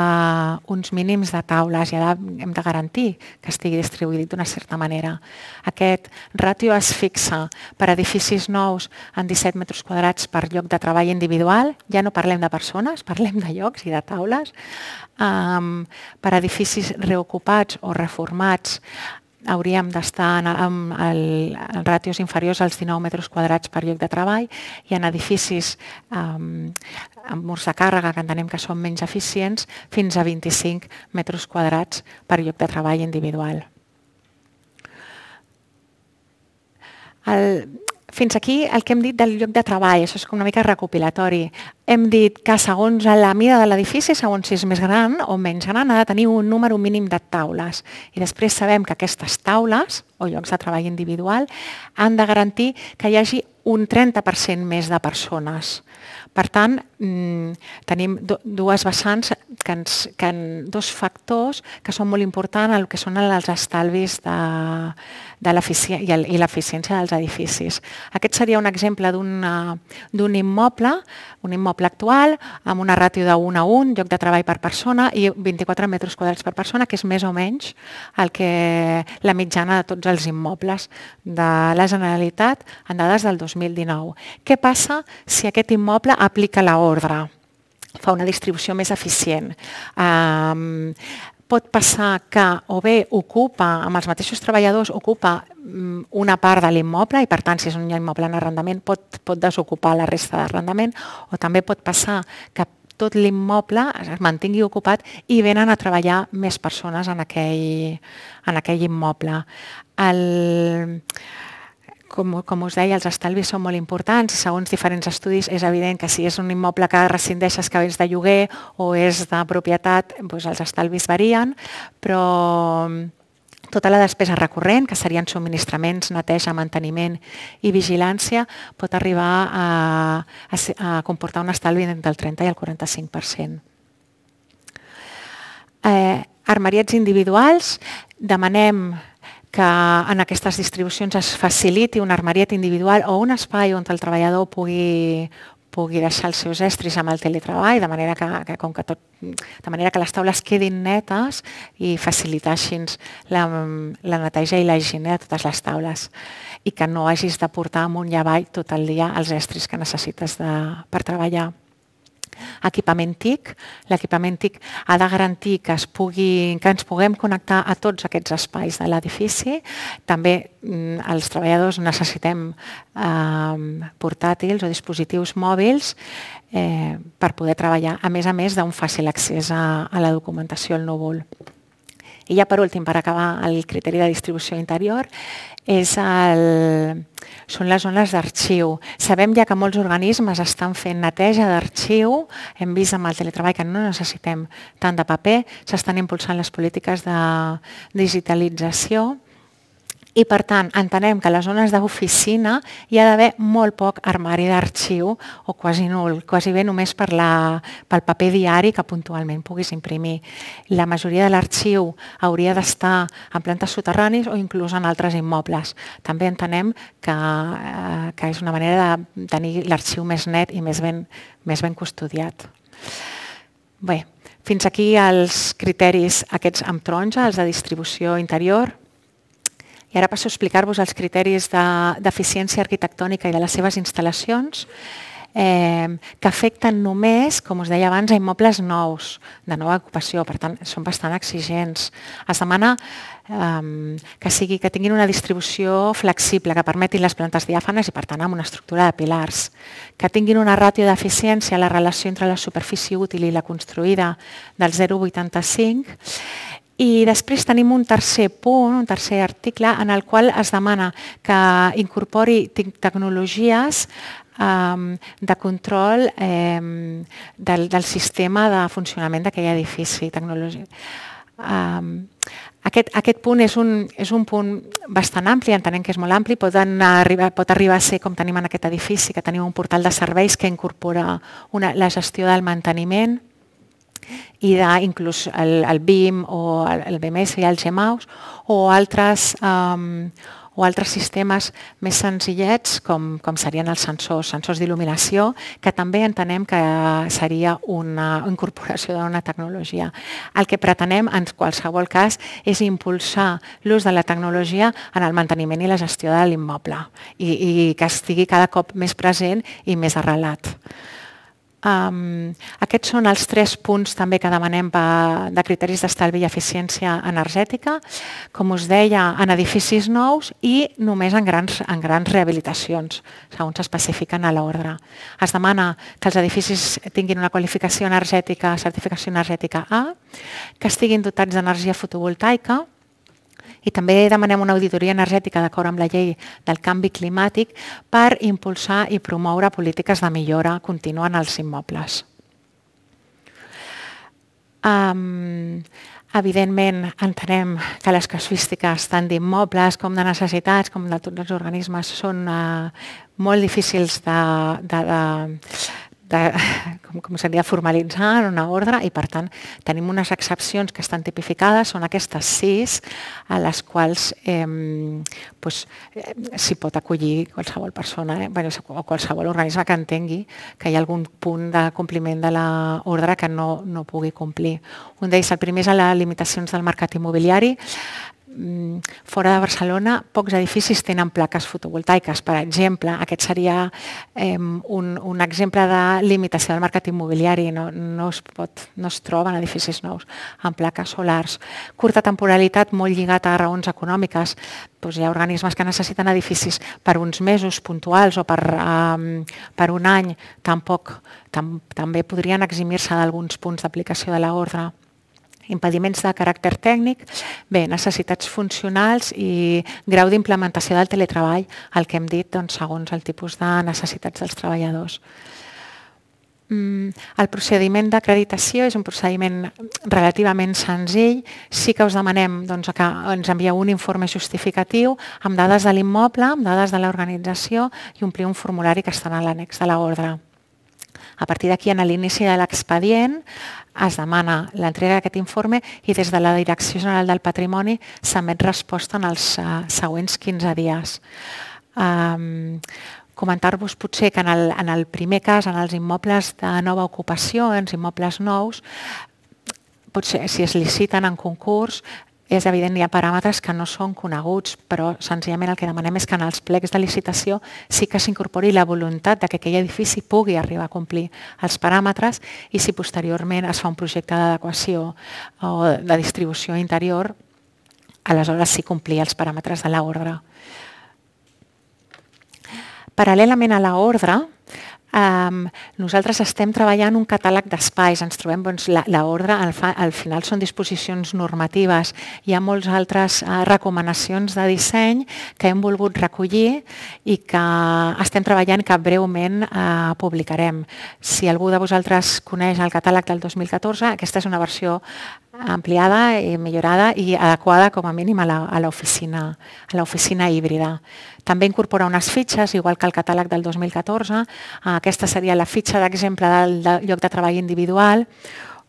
uns mínims de taules i ha de, hem de garantir que estigui distribuït d'una certa manera. Aquest ràtio es fixa per edificis nous en 17 metres quadrats per lloc de treball individual, ja no parlem de persones, <laughs> parlem de llocs i de taules, per edificis reocupats o reformats hauríem d'estar en, en, en, en ràtios inferiors als 19 metres quadrats per lloc de treball i en edificis um, amb murs de càrrega, que entenem que són menys eficients, fins a 25 metres quadrats per lloc de treball individual. El, fins aquí el que hem dit del lloc de treball, això és com una mica recopilatori. Hem dit que segons la mida de l'edifici, segons si és més gran o menys gran, ha de tenir un número mínim de taules. I després sabem que aquestes taules, o llocs de treball individual, han de garantir que hi hagi un 30% més de persones. Per tant, mm, tenim dues vessants, que ens, que en, dos factors que són molt importants el que són els estalvis de, de i l'eficiència dels edificis. Aquest seria un exemple d'un immoble, un immoble actual, amb una ràtio de 1 a 1, lloc de treball per persona, i 24 metres quadrats per persona, que és més o menys el que la mitjana de tots els immobles de la Generalitat en dades del 2019. Què passa si aquest immoble aplica l'ordre? fa una distribució més eficient. Pot passar que o bé ocupa, amb els mateixos treballadors, ocupa mm, una part de l'immoble i per tant si és un immoble en arrendament pot, pot desocupar la resta d'arrendament o també pot passar que tot l'immoble es mantingui ocupat i venen a treballar més persones en aquell, en aquell immoble. El, com, com us deia, els estalvis són molt importants segons diferents estudis és evident que si és un immoble que rescindeixes que és de lloguer o és de propietat, doncs els estalvis varien, però tota la despesa recurrent, que serien subministraments, neteja, manteniment i vigilància, pot arribar a, a, a comportar un estalvi entre el 30 i el 45%. Eh, armariets individuals, demanem que en aquestes distribucions es faciliti un armariet individual o un espai on el treballador pugui, pugui deixar els seus estris amb el teletreball, de manera que, que, com que tot, de manera que les taules quedin netes i facilitar així la, la neteja i la higiene de totes les taules. I que no hagis de portar amunt i avall tot el dia els estris que necessites de, per treballar equipament TIC. L'equipament TIC ha de garantir que, es pugui, que ens puguem connectar a tots aquests espais de l'edifici. També mm, els treballadors necessitem eh, portàtils o dispositius mòbils eh, per poder treballar, a més a més d'un fàcil accés a, a la documentació al núvol. I ja per últim, per acabar, el criteri de distribució interior és el, són les zones d'arxiu. Sabem ja que molts organismes estan fent neteja d'arxiu, hem vist amb el teletreball que no necessitem tant de paper, s'estan impulsant les polítiques de digitalització i per tant entenem que a les zones d'oficina hi ha d'haver molt poc armari d'arxiu o quasi nul, quasi bé només per la, pel paper diari que puntualment puguis imprimir. La majoria de l'arxiu hauria d'estar en plantes soterranis o inclús en altres immobles. També entenem que, eh, que és una manera de tenir l'arxiu més net i més ben, més ben custodiat. Bé, fins aquí els criteris aquests amb taronja, els de distribució interior, i ara passo a explicar-vos els criteris d'eficiència de, arquitectònica i de les seves instal·lacions eh, que afecten només, com us deia abans, a immobles nous, de nova ocupació, per tant, són bastant exigents. Es demana eh, que, sigui, que tinguin una distribució flexible, que permetin les plantes diàfanes i, per tant, amb una estructura de pilars, que tinguin una ràtio d'eficiència a la relació entre la superfície útil i la construïda del 0,85 i després tenim un tercer punt, un tercer article, en el qual es demana que incorpori tecnologies um, de control um, del, del sistema de funcionament d'aquell edifici. Tecnologia. Um, aquest, aquest punt és un, és un punt bastant ampli, entenem que és molt ampli, pot arribar, pot arribar a ser com tenim en aquest edifici, que tenim un portal de serveis que incorpora una, la gestió del manteniment, i de, inclús el, el BIM o el, el BMS i el GMAUS o altres, um, o altres sistemes més senzillets com, com serien els sensors, sensors d'il·luminació, que també entenem que seria una incorporació d'una tecnologia. El que pretenem en qualsevol cas és impulsar l'ús de la tecnologia en el manteniment i la gestió de l'immoble i, i que estigui cada cop més present i més arrelat. Um, aquests són els tres punts també que demanem de criteris d'estalvi i eficiència energètica, com us deia, en edificis nous i només en grans, en grans rehabilitacions, segons s'especifiquen a l'ordre. Es demana que els edificis tinguin una qualificació energètica, certificació energètica A, que estiguin dotats d'energia fotovoltaica, i també demanem una auditoria energètica d'acord amb la llei del canvi climàtic per impulsar i promoure polítiques de millora contínua en els immobles. Um, evidentment, entenem que les casuístiques tant d'immobles com de necessitats com de tots els organismes són uh, molt difícils de, de, de, de, <sighs> com, com seria formalitzar en una ordre i per tant tenim unes excepcions que estan tipificades, són aquestes sis a les quals eh, pues, eh, pot acollir qualsevol persona eh, bueno, o qualsevol organisme que entengui que hi ha algun punt de compliment de l'ordre que no, no pugui complir. Un d'ells, el primer és a les limitacions del mercat immobiliari. Mm, fora de Barcelona pocs edificis tenen plaques fotovoltaiques. Per exemple, aquest seria eh, un, un exemple de limitació del mercat immobiliari. No, no, es pot, no es troba en edificis nous amb plaques solars. Curta temporalitat molt lligat a raons econòmiques. Doncs hi ha organismes que necessiten edificis per uns mesos puntuals o per, um, per un any. Tampoc, tam, també podrien eximir-se d'alguns punts d'aplicació de l'ordre impediments de caràcter tècnic, bé, necessitats funcionals i grau d'implementació del teletreball, el que hem dit doncs, segons el tipus de necessitats dels treballadors. Mm, el procediment d'acreditació és un procediment relativament senzill. Sí que us demanem doncs, que ens envieu un informe justificatiu amb dades de l'immoble, amb dades de l'organització i omplir un formulari que està a l'annex de l'ordre. A partir d'aquí, en l'inici de l'expedient, es demana l'entrega d'aquest informe i des de la Direcció General del Patrimoni s'emet resposta en els uh, següents 15 dies. Um, comentar-vos potser que en el, en el primer cas, en els immobles de nova ocupació, en els immobles nous, potser si es liciten en concurs, és evident, hi ha paràmetres que no són coneguts, però senzillament el que demanem és que en els plecs de licitació sí que s'incorpori la voluntat de que aquell edifici pugui arribar a complir els paràmetres i si posteriorment es fa un projecte d'adequació o de distribució interior, aleshores sí complir els paràmetres de l'ordre. Paral·lelament a l'ordre, Um, nosaltres estem treballant un catàleg d'espais, ens trobem doncs, l'ordre, al, al final són disposicions normatives, hi ha molts altres uh, recomanacions de disseny que hem volgut recollir i que estem treballant que breument uh, publicarem. Si algú de vosaltres coneix el catàleg del 2014, aquesta és una versió ampliada i millorada i adequada com a mínim a l'oficina híbrida. També incorpora unes fitxes, igual que el catàleg del 2014. Aquesta seria la fitxa d'exemple del, lloc de treball individual,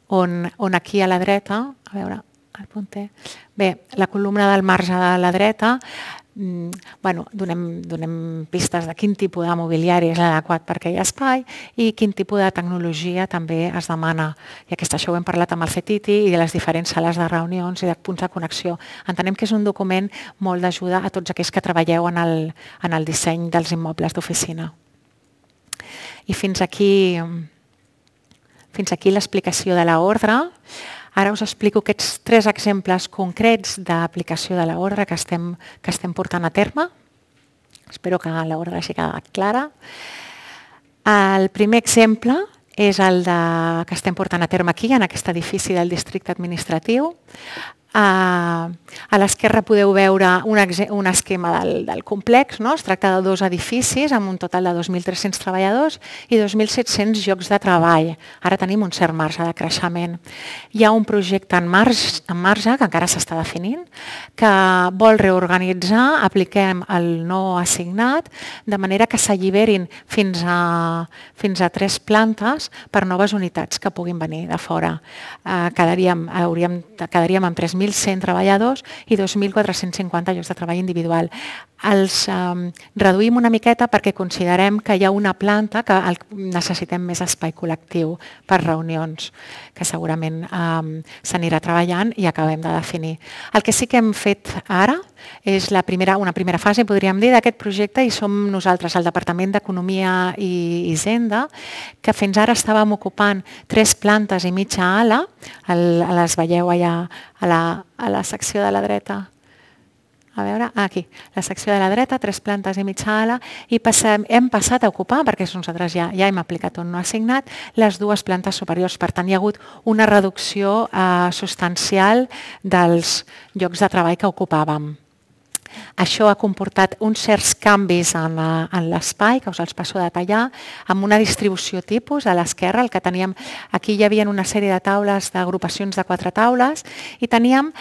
on, on aquí a la dreta, a veure, el punter, bé, la columna del marge de la dreta bueno, donem, donem pistes de quin tipus de mobiliari és l'adequat per aquell espai i quin tipus de tecnologia també es demana. I aquesta això ho hem parlat amb el CETITI i de les diferents sales de reunions i de punts de connexió. Entenem que és un document molt d'ajuda a tots aquells que treballeu en el, en el disseny dels immobles d'oficina. I fins aquí, fins aquí l'explicació de l'ordre. Ara us explico aquests tres exemples concrets d'aplicació de l'ordre que, estem, que estem portant a terme. Espero que l'ordre quedat clara. El primer exemple és el de, que estem portant a terme aquí, en aquest edifici del districte administratiu. A, a l'esquerra podeu veure un, un esquema del, del complex. No? Es tracta de dos edificis amb un total de 2.300 treballadors i 2.700 llocs de treball. Ara tenim un cert marge de creixement. Hi ha un projecte en marge, en marge que encara s'està definint, que vol reorganitzar, apliquem el no assignat, de manera que s'alliberin fins, a, fins a tres plantes per noves unitats que puguin venir de fora. Eh, quedaríem, hauríem, quedaríem amb 3.000 1.100 treballadors i 2.450 llocs de treball individual. Els um, reduïm una miqueta perquè considerem que hi ha una planta que necessitem més espai col·lectiu per reunions, que segurament um, s'anirà treballant i acabem de definir. El que sí que hem fet ara és la primera, una primera fase, podríem dir, d'aquest projecte i som nosaltres, el Departament d'Economia i Hisenda, que fins ara estàvem ocupant tres plantes i mitja ala, el, les veieu allà a la, a la secció de la dreta, a veure, aquí, la secció de la dreta, tres plantes i mitja ala, i passem, hem passat a ocupar, perquè nosaltres ja, ja hem aplicat un no assignat, les dues plantes superiors. Per tant, hi ha hagut una reducció eh, substancial dels llocs de treball que ocupàvem. Això ha comportat uns certs canvis en, l'espai, que us els passo a detallar, amb una distribució tipus a l'esquerra, el que teníem, aquí hi havia una sèrie de taules d'agrupacions de quatre taules i teníem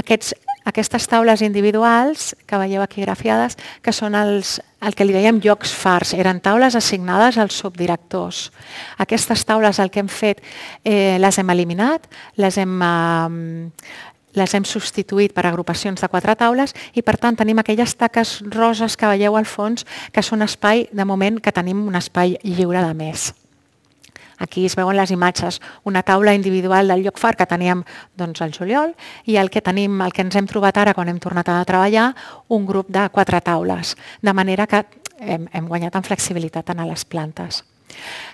aquests, aquestes taules individuals que veieu aquí grafiades, que són els, el que li dèiem llocs fars, eren taules assignades als subdirectors. Aquestes taules el que hem fet eh, les hem eliminat, les hem, eh, les hem substituït per agrupacions de quatre taules i per tant tenim aquelles taques roses que veieu al fons que són espai, de moment, que tenim un espai lliure de més. Aquí es veuen les imatges, una taula individual del lloc far que teníem doncs, al juliol i el que tenim, el que ens hem trobat ara quan hem tornat a treballar, un grup de quatre taules, de manera que hem, hem guanyat en flexibilitat en les plantes.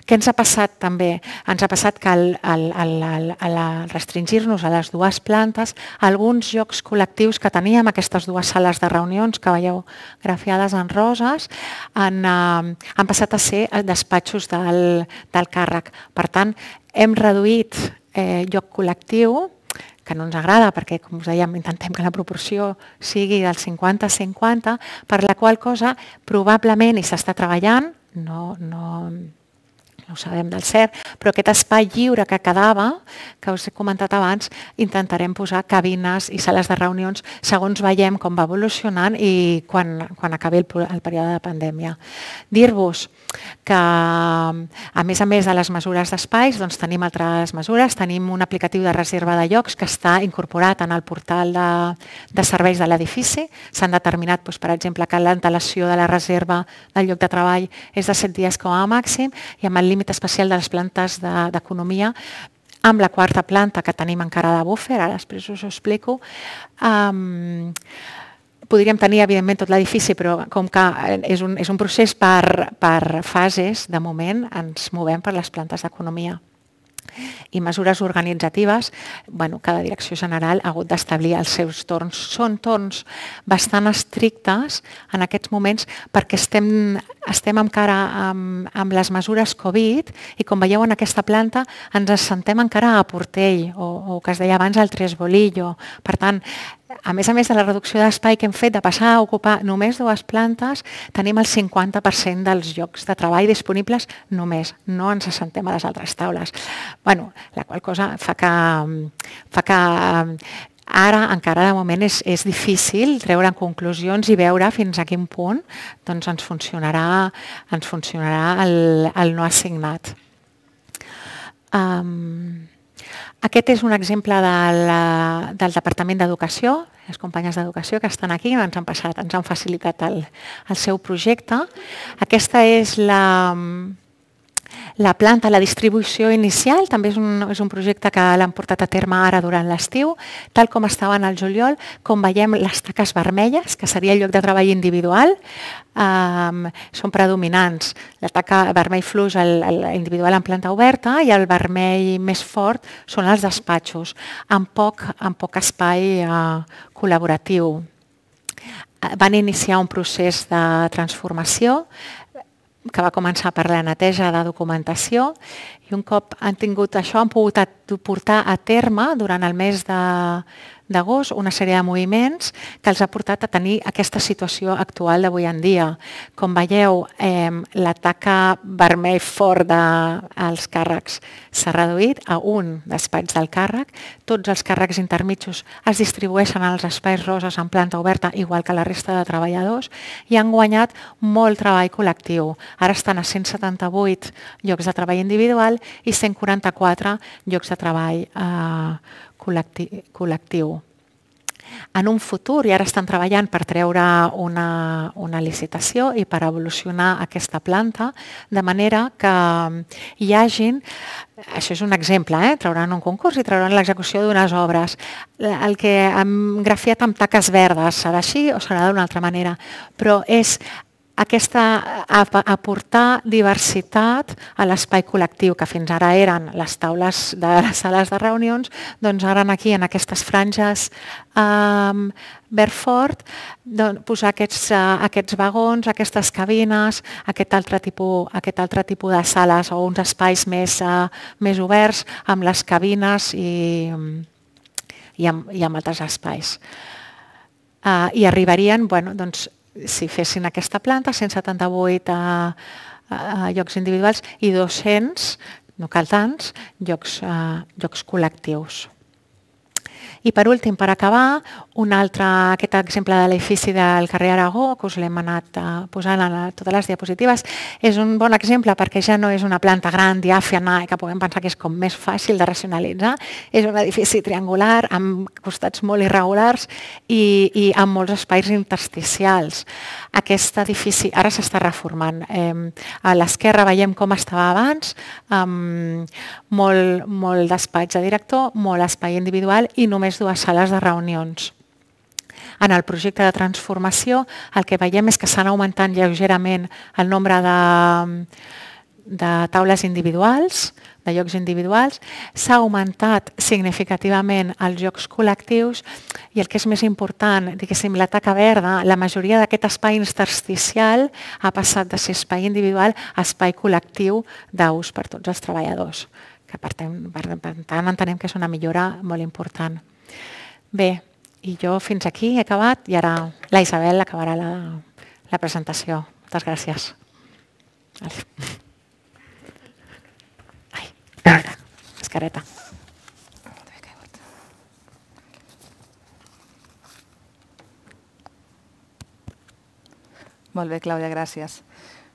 Què ens ha passat també? Ens ha passat que al, al, restringir-nos a les dues plantes, alguns llocs col·lectius que teníem, aquestes dues sales de reunions que veieu grafiades en roses, han, eh, han passat a ser despatxos del, del càrrec. Per tant, hem reduït eh, lloc col·lectiu, que no ens agrada perquè, com us dèiem, intentem que la proporció sigui del 50-50, per la qual cosa probablement, i s'està treballant, no, no, no ho sabem del cert, però aquest espai lliure que quedava, que us he comentat abans, intentarem posar cabines i sales de reunions segons veiem com va evolucionant i quan, quan acabi el, el període de pandèmia. Dir-vos que, a més a més de les mesures d'espais, doncs tenim altres mesures, tenim un aplicatiu de reserva de llocs que està incorporat en el portal de, de serveis de l'edifici. S'han determinat, doncs, per exemple, que l'antelació de la reserva del lloc de treball és de 7 dies com a màxim i amb el límit especial de les plantes d'economia amb la quarta planta que tenim encara de buffer, ara després us ho explico, podríem tenir, evidentment, tot l'edifici, però com que és un, és un procés per, per fases, de moment ens movem per les plantes d'economia i mesures organitzatives, bueno, cada direcció general ha hagut d'establir els seus torns. Són torns bastant estrictes en aquests moments perquè estem, estem encara amb, amb les mesures Covid i com veieu en aquesta planta ens assentem encara a Portell o, o que es deia abans el Tres Bolillo. Per tant, a més a més de la reducció d'espai que hem fet de passar a ocupar només dues plantes, tenim el 50% dels llocs de treball disponibles només, no ens assentem a les altres taules. Bueno, la qual cosa fa que, fa que ara encara de moment és, és difícil treure conclusions i veure fins a quin punt doncs ens funcionarà, ens funcionarà el, el no assignat. Um, aquest és un exemple del, del Departament d'Educació, les companyes d'Educació que estan aquí ens han passat, ens han facilitat el, el seu projecte. Aquesta és la, la planta, la distribució inicial, també és un, és un projecte que l'han portat a terme ara durant l'estiu, tal com estaven al juliol, com veiem les taques vermelles, que seria el lloc de treball individual, um, són predominants. La taca vermell fluix, el, el individual en planta oberta, i el vermell més fort són els despatxos, amb poc, amb poc espai uh, col·laboratiu. Van iniciar un procés de transformació que va començar per la neteja de documentació i un cop han tingut això han pogut portar a terme durant el mes de, d'agost una sèrie de moviments que els ha portat a tenir aquesta situació actual d'avui en dia. Com veieu, eh, la taca vermell fort dels càrrecs s'ha reduït a un despatx del càrrec. Tots els càrrecs intermitjos es distribueixen als espais roses en planta oberta, igual que la resta de treballadors, i han guanyat molt treball col·lectiu. Ara estan a 178 llocs de treball individual i 144 llocs de treball eh, col·lectiu. En un futur, i ara estan treballant per treure una, una licitació i per evolucionar aquesta planta, de manera que hi hagin, això és un exemple, eh? trauran un concurs i trauran l'execució d'unes obres. El que hem grafiat amb taques verdes serà així o serà d'una altra manera, però és aquesta, aportar diversitat a l'espai col·lectiu, que fins ara eren les taules de <laughs> les sales de reunions, doncs ara aquí, en aquestes franges um, verd fort, doncs, posar aquests, uh, aquests vagons, aquestes cabines, aquest altre, tipus, aquest altre tipus de sales o uns espais més, uh, més oberts amb les cabines i, i, amb, i amb altres espais. Uh, I arribarien, bueno, doncs, si fessin aquesta planta, 178 a, a, a llocs individuals i 200, no cal tants, llocs, a, llocs col·lectius. I per últim, per acabar, un altre, aquest exemple de l'edifici del carrer Aragó, que us l'hem anat uh, posant a totes les diapositives, és un bon exemple perquè ja no és una planta gran, diàfana, que puguem pensar que és com més fàcil de racionalitzar. És un edifici triangular, amb costats molt irregulars i, i amb molts espais intersticials. Aquest edifici ara s'està reformant. Eh, a l'esquerra veiem com estava abans, amb molt, molt despatx de director, molt espai individual i només només dues sales de reunions. En el projecte de transformació el que veiem és que s'han augmentant lleugerament el nombre de, de taules individuals, de llocs individuals, s'ha augmentat significativament els jocs col·lectius i el que és més important, diguéssim, la taca verda, la majoria d'aquest espai intersticial ha passat de ser espai individual a espai col·lectiu d'ús per tots els treballadors, que per tant, per tant entenem que és una millora molt important. Bé, i jo fins aquí he acabat i ara la Isabel acabarà la, la presentació. Moltes gràcies. Vale. mascareta. Molt bé, Clàudia, gràcies.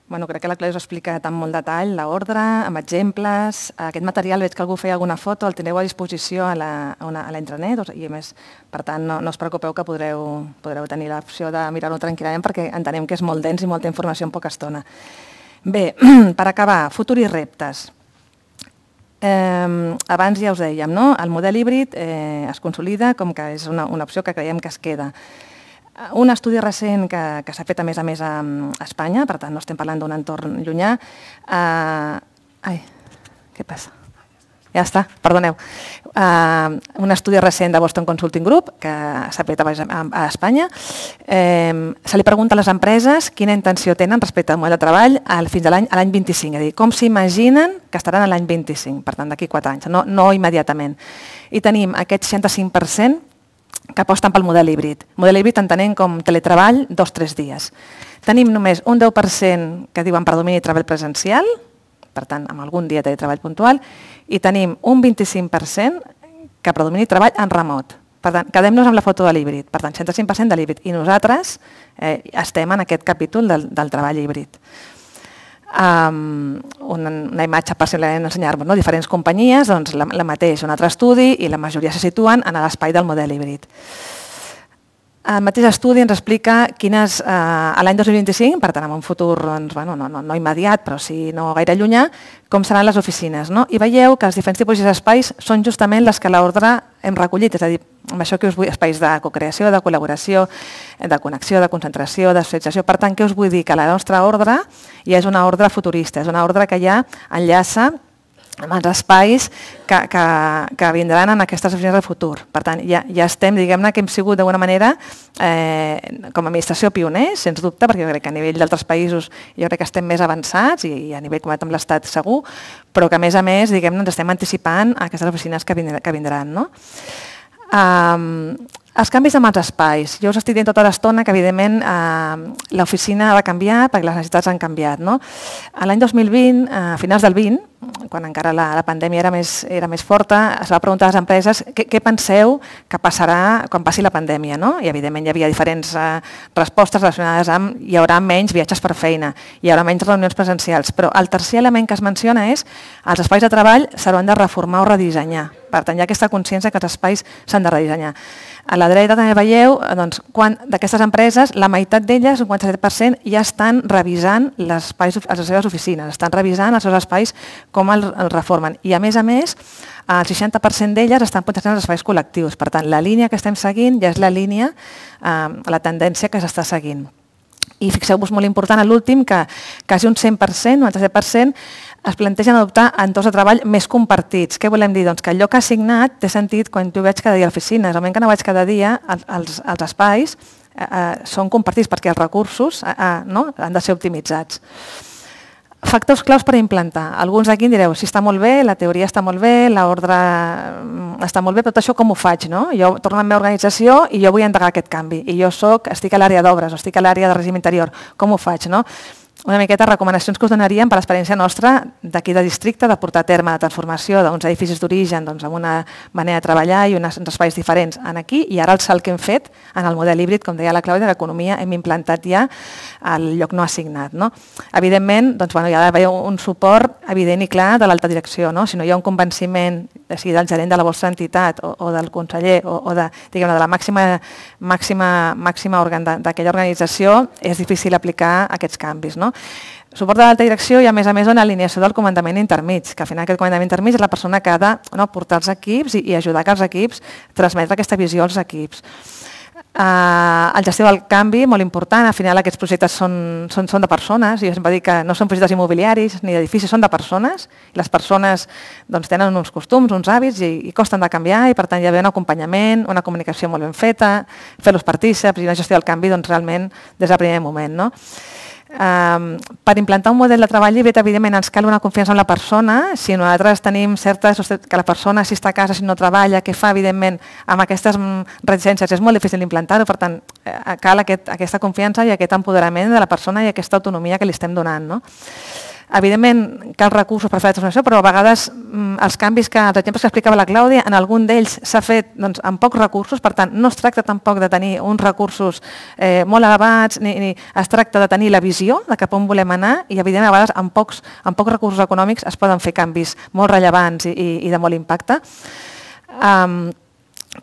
Bueno, crec que la Clàudia us ha explicat amb molt detall l'ordre, amb exemples. Aquest material veig que algú feia alguna foto, el teniu a disposició a la, a una, a la intranet i a més, per tant, no, no us preocupeu que podreu, podreu tenir l'opció de mirar-ho tranquil·lament perquè entenem que és molt dens i molta informació en poca estona. Bé, <clears throat> per acabar, futur i reptes. Eh, abans ja us dèiem, no? el model híbrid eh, es consolida com que és una, una opció que creiem que es queda. Un estudi recent que, que s'ha fet a més a més a, a Espanya, per tant no estem parlant d'un entorn llunyà. Uh, ai, què passa? Ja està, perdoneu. Uh, un estudi recent de Boston Consulting Group, que s'ha fet a, a, a Espanya, eh, se li pregunta a les empreses quina intenció tenen respecte al model de treball al, fins a l'any 25, és a dir, com s'imaginen que estaran a l'any 25, per tant d'aquí 4 anys, no, no immediatament. I tenim aquest 65% que aposten pel model híbrid. Model híbrid entenem com teletreball dos o tres dies. Tenim només un 10% que diuen predomini treball presencial, per tant, amb algun dia de treball puntual, i tenim un 25% que predomini treball en remot. Per tant, quedem-nos amb la foto de l'híbrid. Per tant, 105% de l'híbrid. I nosaltres eh, estem en aquest capítol del, del treball híbrid um, una, una imatge per simplement ensenyar-vos no? diferents companyies, doncs la, la mateix, un altre estudi i la majoria se situen en l'espai del model híbrid. El mateix estudi ens explica quines, eh, a l'any 2025, per tant en un futur doncs, bueno, no, no, no immediat, però sí no gaire llunyà, com seran les oficines. No? I veieu que els diferents tipus d'espais són justament les que l'ordre hem recollit, és a dir, amb això que us vull, espais de cocreació, de col·laboració, de connexió, de concentració, d'associació. Per tant, què us vull dir? Que la nostra ordre ja és una ordre futurista, és una ordre que ja enllaça amb els espais que, que, que vindran en aquestes oficines del futur. Per tant, ja, ja estem, diguem-ne, que hem sigut d'alguna manera eh, com a administració pioners, sens dubte, perquè jo crec que a nivell d'altres països jo crec que estem més avançats i, i a nivell comunat amb l'Estat segur, però que a més a més, diguem-ne, ens estem anticipant a aquestes oficines que vindran. Que vindran no? Um, els canvis amb els espais. Jo us estic dient tota l'estona que, evidentment, eh, l'oficina ha de canviar perquè les necessitats han canviat. No? L'any 2020, a finals del 20, quan encara la, la pandèmia era més, era més forta, es va preguntar a les empreses què, què penseu que passarà quan passi la pandèmia. No? I, evidentment, hi havia diferents eh, respostes relacionades amb hi haurà menys viatges per feina, hi haurà menys reunions presencials, però el tercer element que es menciona és els espais de treball s'hauran de reformar o redissenyar. Per tant, hi ha aquesta consciència que els espais s'han de redissenyar. A la dreta també veieu doncs, quan d'aquestes empreses, la meitat d'elles, un 57%, ja estan revisant les, les seves oficines, estan revisant els seus espais com els el reformen. I a més a més, el 60% d'elles estan potenciant els espais col·lectius. Per tant, la línia que estem seguint ja és la línia, eh, la tendència que s'està seguint. I fixeu-vos molt important a l'últim que quasi un 100%, un 97%, es plantegen adoptar entorns de treball més compartits. Què volem dir? Doncs que allò que ha signat té sentit quan jo veig cada dia a l'oficina. És que no vaig cada dia, els, els espais eh, eh, són compartits perquè els recursos eh, eh, no? han de ser optimitzats. Factors claus per implantar. Alguns d'aquí direu, si està molt bé, la teoria està molt bé, l'ordre mm, està molt bé, però tot això com ho faig? No? Jo torno a la meva organització i jo vull endegar aquest canvi. I jo soc, estic a l'àrea d'obres, estic a l'àrea de règim interior. Com ho faig? No? Una miqueta recomanacions que us donaríem per l'experiència nostra d'aquí de districte, de portar a terme la transformació d'uns edificis d'origen doncs, amb una manera de treballar i uns espais diferents en aquí i ara el salt que hem fet en el model híbrid, com deia la Clàudia, de l'economia hem implantat ja el lloc no assignat. No? Evidentment, doncs, bueno, hi ha d'haver un suport evident i clar de l'alta direcció. No? Si no hi ha un convenciment sigui del gerent de la vostra entitat o, o del conseller o, o de, de la màxima, màxima, màxima òrgan d'aquella organització, és difícil aplicar aquests canvis. No? Suport de l'alta direcció i, a més a més, una alineació del comandament intermig, que al final aquest comandament intermig és la persona que ha de no, portar els equips i, i ajudar que els equips transmetre aquesta visió als equips. Uh, el gestió del canvi, molt important, al final aquests projectes són, són, són de persones, i jo sempre dic que no són projectes immobiliaris ni d'edificis, són de persones, i les persones doncs, tenen uns costums, uns hàbits, i, i costen de canviar, i per tant hi ha un acompanyament, una comunicació molt ben feta, fer-los partíceps i una gestió del canvi doncs, realment des del primer moment. No? Um, per implantar un model de treball híbrid, evidentment, ens cal una confiança en la persona. Si nosaltres tenim certes... que la persona, si està a casa, si no treballa, què fa, evidentment, amb aquestes mm, reticències, és molt difícil implantar-ho. Per tant, eh, cal aquest, aquesta confiança i aquest empoderament de la persona i aquesta autonomia que li estem donant. No? Evidentment, cal recursos per fer la transformació, però a vegades mm, els canvis que, els exemples que explicava la Clàudia, en algun d'ells s'ha fet doncs, amb pocs recursos, per tant, no es tracta tampoc de tenir uns recursos eh, molt elevats, ni, ni es tracta de tenir la visió de cap on volem anar i, evidentment, a vegades amb pocs, amb pocs recursos econòmics es poden fer canvis molt rellevants i, i, i de molt impacte. Um,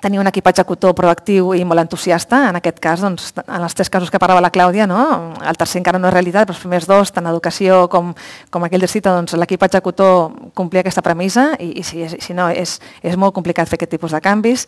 tenir un equip executor proactiu i molt entusiasta, en aquest cas, doncs, en els tres casos que parlava la Clàudia, no? el tercer encara no és realitat, però els primers dos, tant educació com, com aquell de cita, doncs, l'equip executor complia aquesta premissa i, i si, si no és, és molt complicat fer aquest tipus de canvis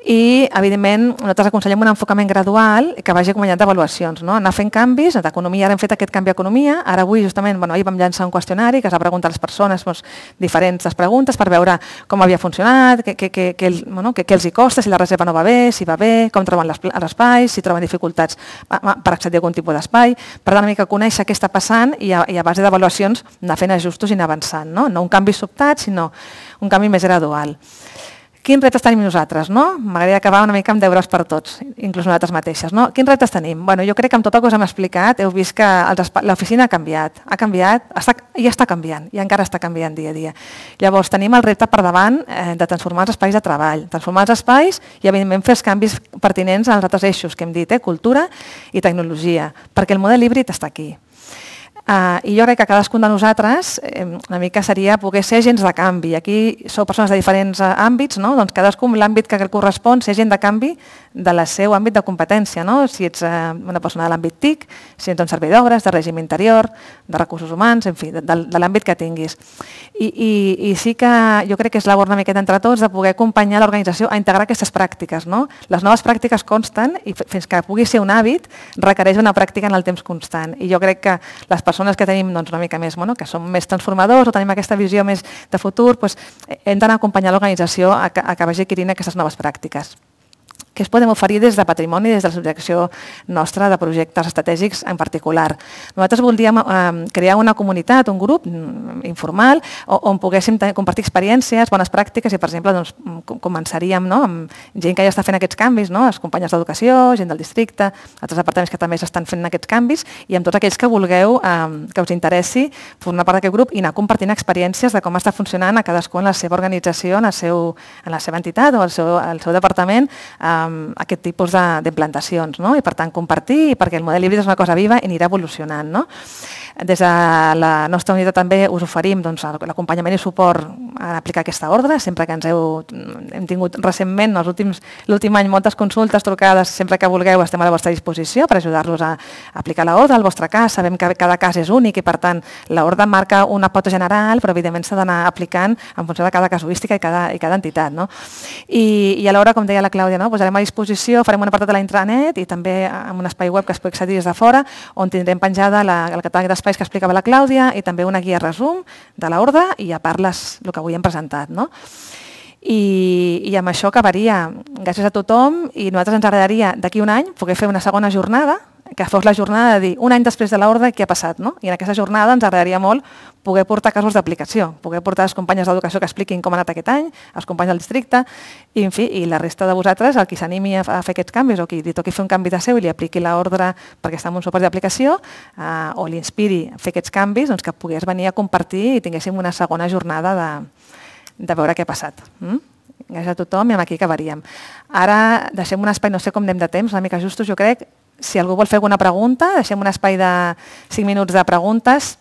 i, evidentment, nosaltres aconsellem un enfocament gradual que vagi acompanyat d'avaluacions, no? anar fent canvis, d'economia ara hem fet aquest canvi d'economia, ara avui justament bueno, ahir vam llançar un qüestionari que s'ha preguntat a les persones doncs, diferents preguntes per veure com havia funcionat, què, què, què, bueno, què, què els hi costa, si la reserva no va bé, si va bé, com troben l'espai, si troben dificultats per accedir a algun tipus d'espai, per tant una mica conèixer què està passant i a, i a base d'avaluacions anar fent ajustos i anar avançant, no? no un canvi sobtat, sinó un canvi més gradual. Quins reptes tenim nosaltres? No? M'agradaria acabar una mica amb deures per tots, inclús nosaltres mateixes. No? Quins reptes tenim? Bueno, jo crec que amb tot el que us hem explicat heu vist que l'oficina ha canviat, ha canviat està, i està canviant, i encara està canviant dia a dia. Llavors tenim el repte per davant eh, de transformar els espais de treball, transformar els espais i evidentment fer els canvis pertinents als altres eixos que hem dit, eh? cultura i tecnologia, perquè el model híbrid està aquí. Uh, I jo crec que cadascun de nosaltres eh, una mica seria poder ser agents de canvi. Aquí sou persones de diferents uh, àmbits, no? doncs cadascú l'àmbit que correspon ser agent de canvi de la seu àmbit de competència. No? Si ets uh, una persona de l'àmbit TIC, si ets un servei d'obres, de règim interior, de recursos humans, en fi, de l'àmbit que tinguis. I, i, I sí que jo crec que és labor una miqueta entre tots de poder acompanyar l'organització a integrar aquestes pràctiques. No? Les noves pràctiques consten i fins que pugui ser un hàbit requereix una pràctica en el temps constant. I jo crec que les persones persones que tenim doncs, una mica més, bueno, que som més transformadors o tenim aquesta visió més de futur, doncs, hem d'anar a acompanyar l'organització a, a que vagi adquirint aquestes noves pràctiques que es podem oferir des de patrimoni, des de la subjecció nostra de projectes estratègics en particular. Nosaltres voldríem eh, crear una comunitat, un grup mm, informal, on poguéssim compartir experiències, bones pràctiques i, per exemple, doncs, començaríem no, amb gent que ja està fent aquests canvis, no, les companyes d'educació, gent del districte, altres departaments que també s'estan fent aquests canvis i amb tots aquells que vulgueu, eh, que us interessi formar part d'aquest grup i anar compartint experiències de com està funcionant a cadascú en la seva organització, en, seu, en la seva entitat o el seu, el seu departament, eh, aquest tipus d'implantacions no? i per tant compartir perquè el model híbrid és una cosa viva i anirà evolucionant. No? Des de la nostra unitat també us oferim doncs, l'acompanyament i suport a aplicar aquesta ordre, sempre que ens heu, hem tingut recentment, l'últim any, moltes consultes, trucades, sempre que vulgueu estem a la vostra disposició per ajudar-los a aplicar l'ordre al vostre cas. Sabem que cada cas és únic i per tant l'ordre marca una pota general, però evidentment s'ha d'anar aplicant en funció de cada casuística i cada, i cada entitat. No? I, I alhora, com deia la Clàudia, no? posarem a disposició, farem un apartat de la intranet i també amb un espai web que es pot accedir des de fora, on tindrem penjada la, el catàleg d'espais espais que explicava la Clàudia i també una guia resum de l'ordre i a part les, el que avui hem presentat. No? I, I amb això acabaria. Gràcies a tothom i nosaltres ens agradaria d'aquí un any poder fer una segona jornada que fos la jornada de dir un any després de l'ordre què ha passat. No? I en aquesta jornada ens agradaria molt poder portar casos d'aplicació, poder portar les companyes d'educació que expliquin com ha anat aquest any, els companys del districte, i, en fi, i la resta de vosaltres, el qui s'animi a, fer aquests canvis o qui li toqui fer un canvi de seu i li apliqui l'ordre perquè està en un suport d'aplicació eh, o li inspiri a fer aquests canvis, doncs que pogués venir a compartir i tinguéssim una segona jornada de, de veure què ha passat. Mm? Gràcies a tothom i amb aquí acabaríem. Ara deixem un espai, no sé com anem de temps, una mica justos, jo crec, si algú vol fer alguna pregunta, deixem un espai de 5 minuts de preguntes,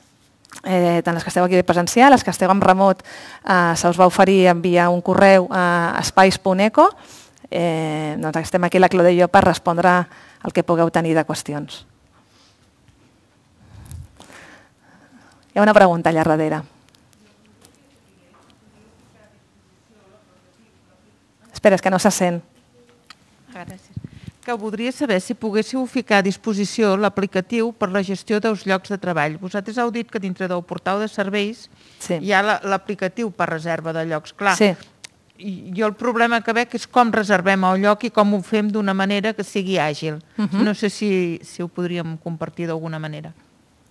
eh, tant les que esteu aquí presencial, les que esteu en remot, eh, se us va oferir enviar un correu a espais.eco, eh, doncs estem aquí la Clode i jo per respondre el que pugueu tenir de qüestions. Hi ha una pregunta allà darrere. Espera, és que no se sent. Que voldria saber si poguéssiu ficar a disposició l'aplicatiu per la gestió dels llocs de treball. Vosaltres heu dit que dintre del portal de serveis sí. hi ha l'aplicatiu per reserva de llocs. Clar, sí. Jo el problema que veig és com reservem el lloc i com ho fem d'una manera que sigui àgil. Uh mhm. -huh. No sé si, si ho podríem compartir d'alguna manera.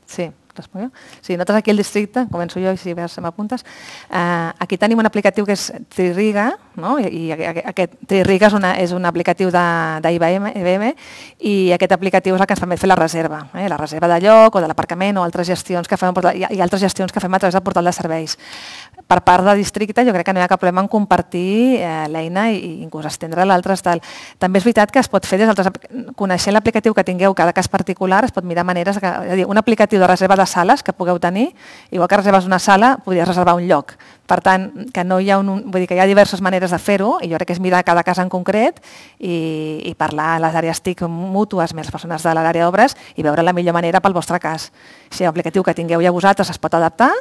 Sí, responc? Sí, nosaltres aquí al districte, començo jo i si veus m'apuntes, eh, aquí tenim un aplicatiu que és Tririga, no? i, aquest Tririga és, un aplicatiu d'IBM IBM, i aquest aplicatiu és el que ens permet fer la reserva, eh? la reserva de lloc o de l'aparcament o altres gestions que fem i altres gestions que fem a través del portal de serveis. Per part del districte jo crec que no hi ha cap problema en compartir eh, l'eina i, i inclús estendre l'altre. També és veritat que es pot fer des d'altres... Coneixent l'aplicatiu que tingueu cada cas particular, es pot mirar maneres... És a dir, un aplicatiu de reserva de sales que pugueu tenir, igual que reserves una sala, podries reservar un lloc. Per tant, que no hi ha, un, vull dir que hi ha diverses maneres de fer-ho i jo crec que és mirar cada cas en concret i, i parlar a les àrees TIC mútues més les persones de l'àrea d'obres i veure la millor manera pel vostre cas. Si l'aplicatiu que tingueu ja vosaltres es pot adaptar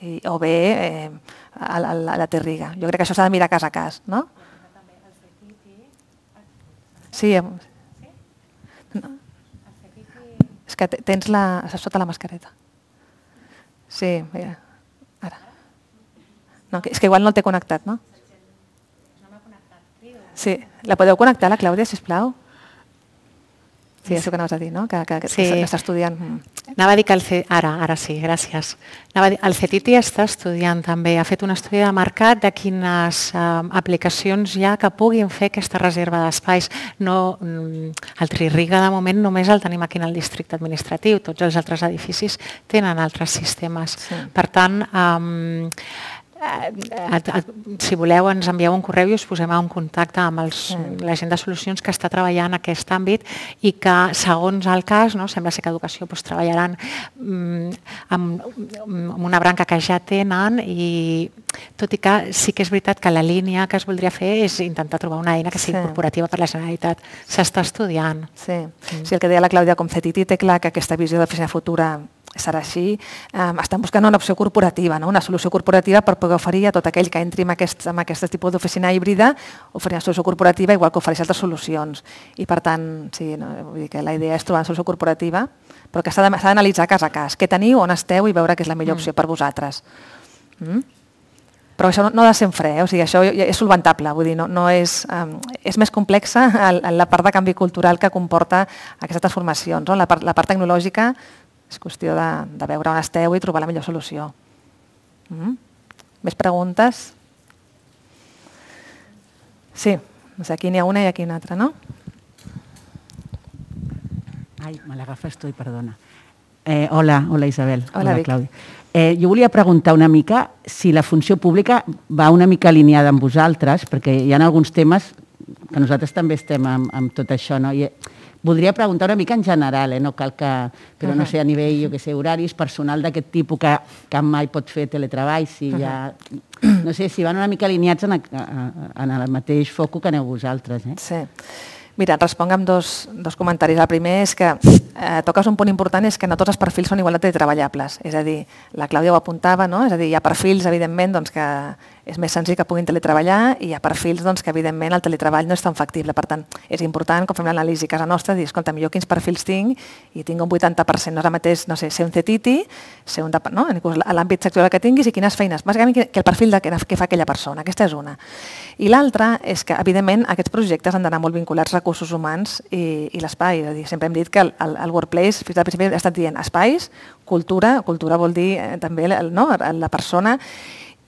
i, o bé eh, a, a, a la terriga. Jo crec que això s'ha de mirar cas a cas, no? Sí, no. És que tens la... sota la mascareta. Sí, mira. Ara. No, és que igual no el té connectat, no? Sí, la podeu connectar, la Clàudia, sisplau? Sí, això que anaves a dir, no? Que, que, que sí. està estudiant. Mm. Anava a dir que el C... ara, ara sí, gràcies. Anava a dir, el CETITI està estudiant també, ha fet un estudi de mercat de quines uh, aplicacions hi ha que puguin fer aquesta reserva d'espais. No, mm, el Trirriga de moment només el tenim aquí en el districte administratiu, tots els altres edificis tenen altres sistemes. Sí. Per tant, eh, si voleu ens envieu un correu i us posem en contacte amb els, la gent de solucions que està treballant en aquest àmbit i que segons el cas, no, sembla ser que educació doncs, treballaran mm, amb, amb una branca que ja tenen i tot i que sí que és veritat que la línia que es voldria fer és intentar trobar una eina que sigui sí. corporativa per la Generalitat. S'està estudiant. Sí. Mm. sí, el que deia la Clàudia Comcetiti té clar que aquesta visió d'oficina futura serà així, eh, estan buscant una opció corporativa, no? una solució corporativa per poder oferir a tot aquell que entri en aquest, en aquest tipus d'oficina híbrida, oferir una solució corporativa igual que ofereix altres solucions. I per tant, sí, no, vull dir que la idea és trobar una solució corporativa, però que s'ha d'analitzar cas a cas. Què teniu, on esteu i veure què és la millor mm. opció per vosaltres. Mm? Però això no, no ha de ser un fre, eh? o sigui, això és solventable, vull dir, no, no és, um, és més complexa la part de canvi cultural que comporta aquestes transformacions. No? La, part, la part tecnològica és qüestió de, de veure on esteu i trobar la millor solució. Mm? Més preguntes? Sí, no sé, aquí n'hi ha una i aquí una altra, no? Ai, me l'agafes tu i perdona. Eh, hola, hola Isabel. Hola, hola Clàudia. Eh, jo volia preguntar una mica si la funció pública va una mica alineada amb vosaltres, perquè hi ha alguns temes que nosaltres també estem amb, amb tot això, no? I, voldria preguntar una mica en general, eh? no cal que... Però no sé, a nivell, jo que sé, horaris, personal d'aquest tipus que, que mai pot fer teletreball, si uh -huh. ja... No sé, si van una mica alineats en, a, en el mateix foc que aneu vosaltres. Eh? Sí. Mira, et responc amb dos, dos comentaris. El primer és que eh, toques un punt important, és que no tots els perfils són igual de teletreballables. És a dir, la Clàudia ho apuntava, no? és a dir, hi ha perfils, evidentment, doncs, que és més senzill que puguin teletreballar i hi ha perfils doncs, que evidentment el teletreball no és tan factible. Per tant, és important, com fem l'anàlisi a casa nostra, dir, escolta, jo quins perfils tinc i tinc un 80%, no és el mateix, no sé, ser un CETITI, ser un, no? l'àmbit sectorial que tinguis i quines feines, bàsicament que el perfil de què fa aquella persona, aquesta és una. I l'altra és que, evidentment, aquests projectes han d'anar molt vinculats recursos humans i, i l'espai. Sempre hem dit que el, el, el workplace, fins al principi he estat dient espais, cultura, cultura vol dir eh, també no? la persona,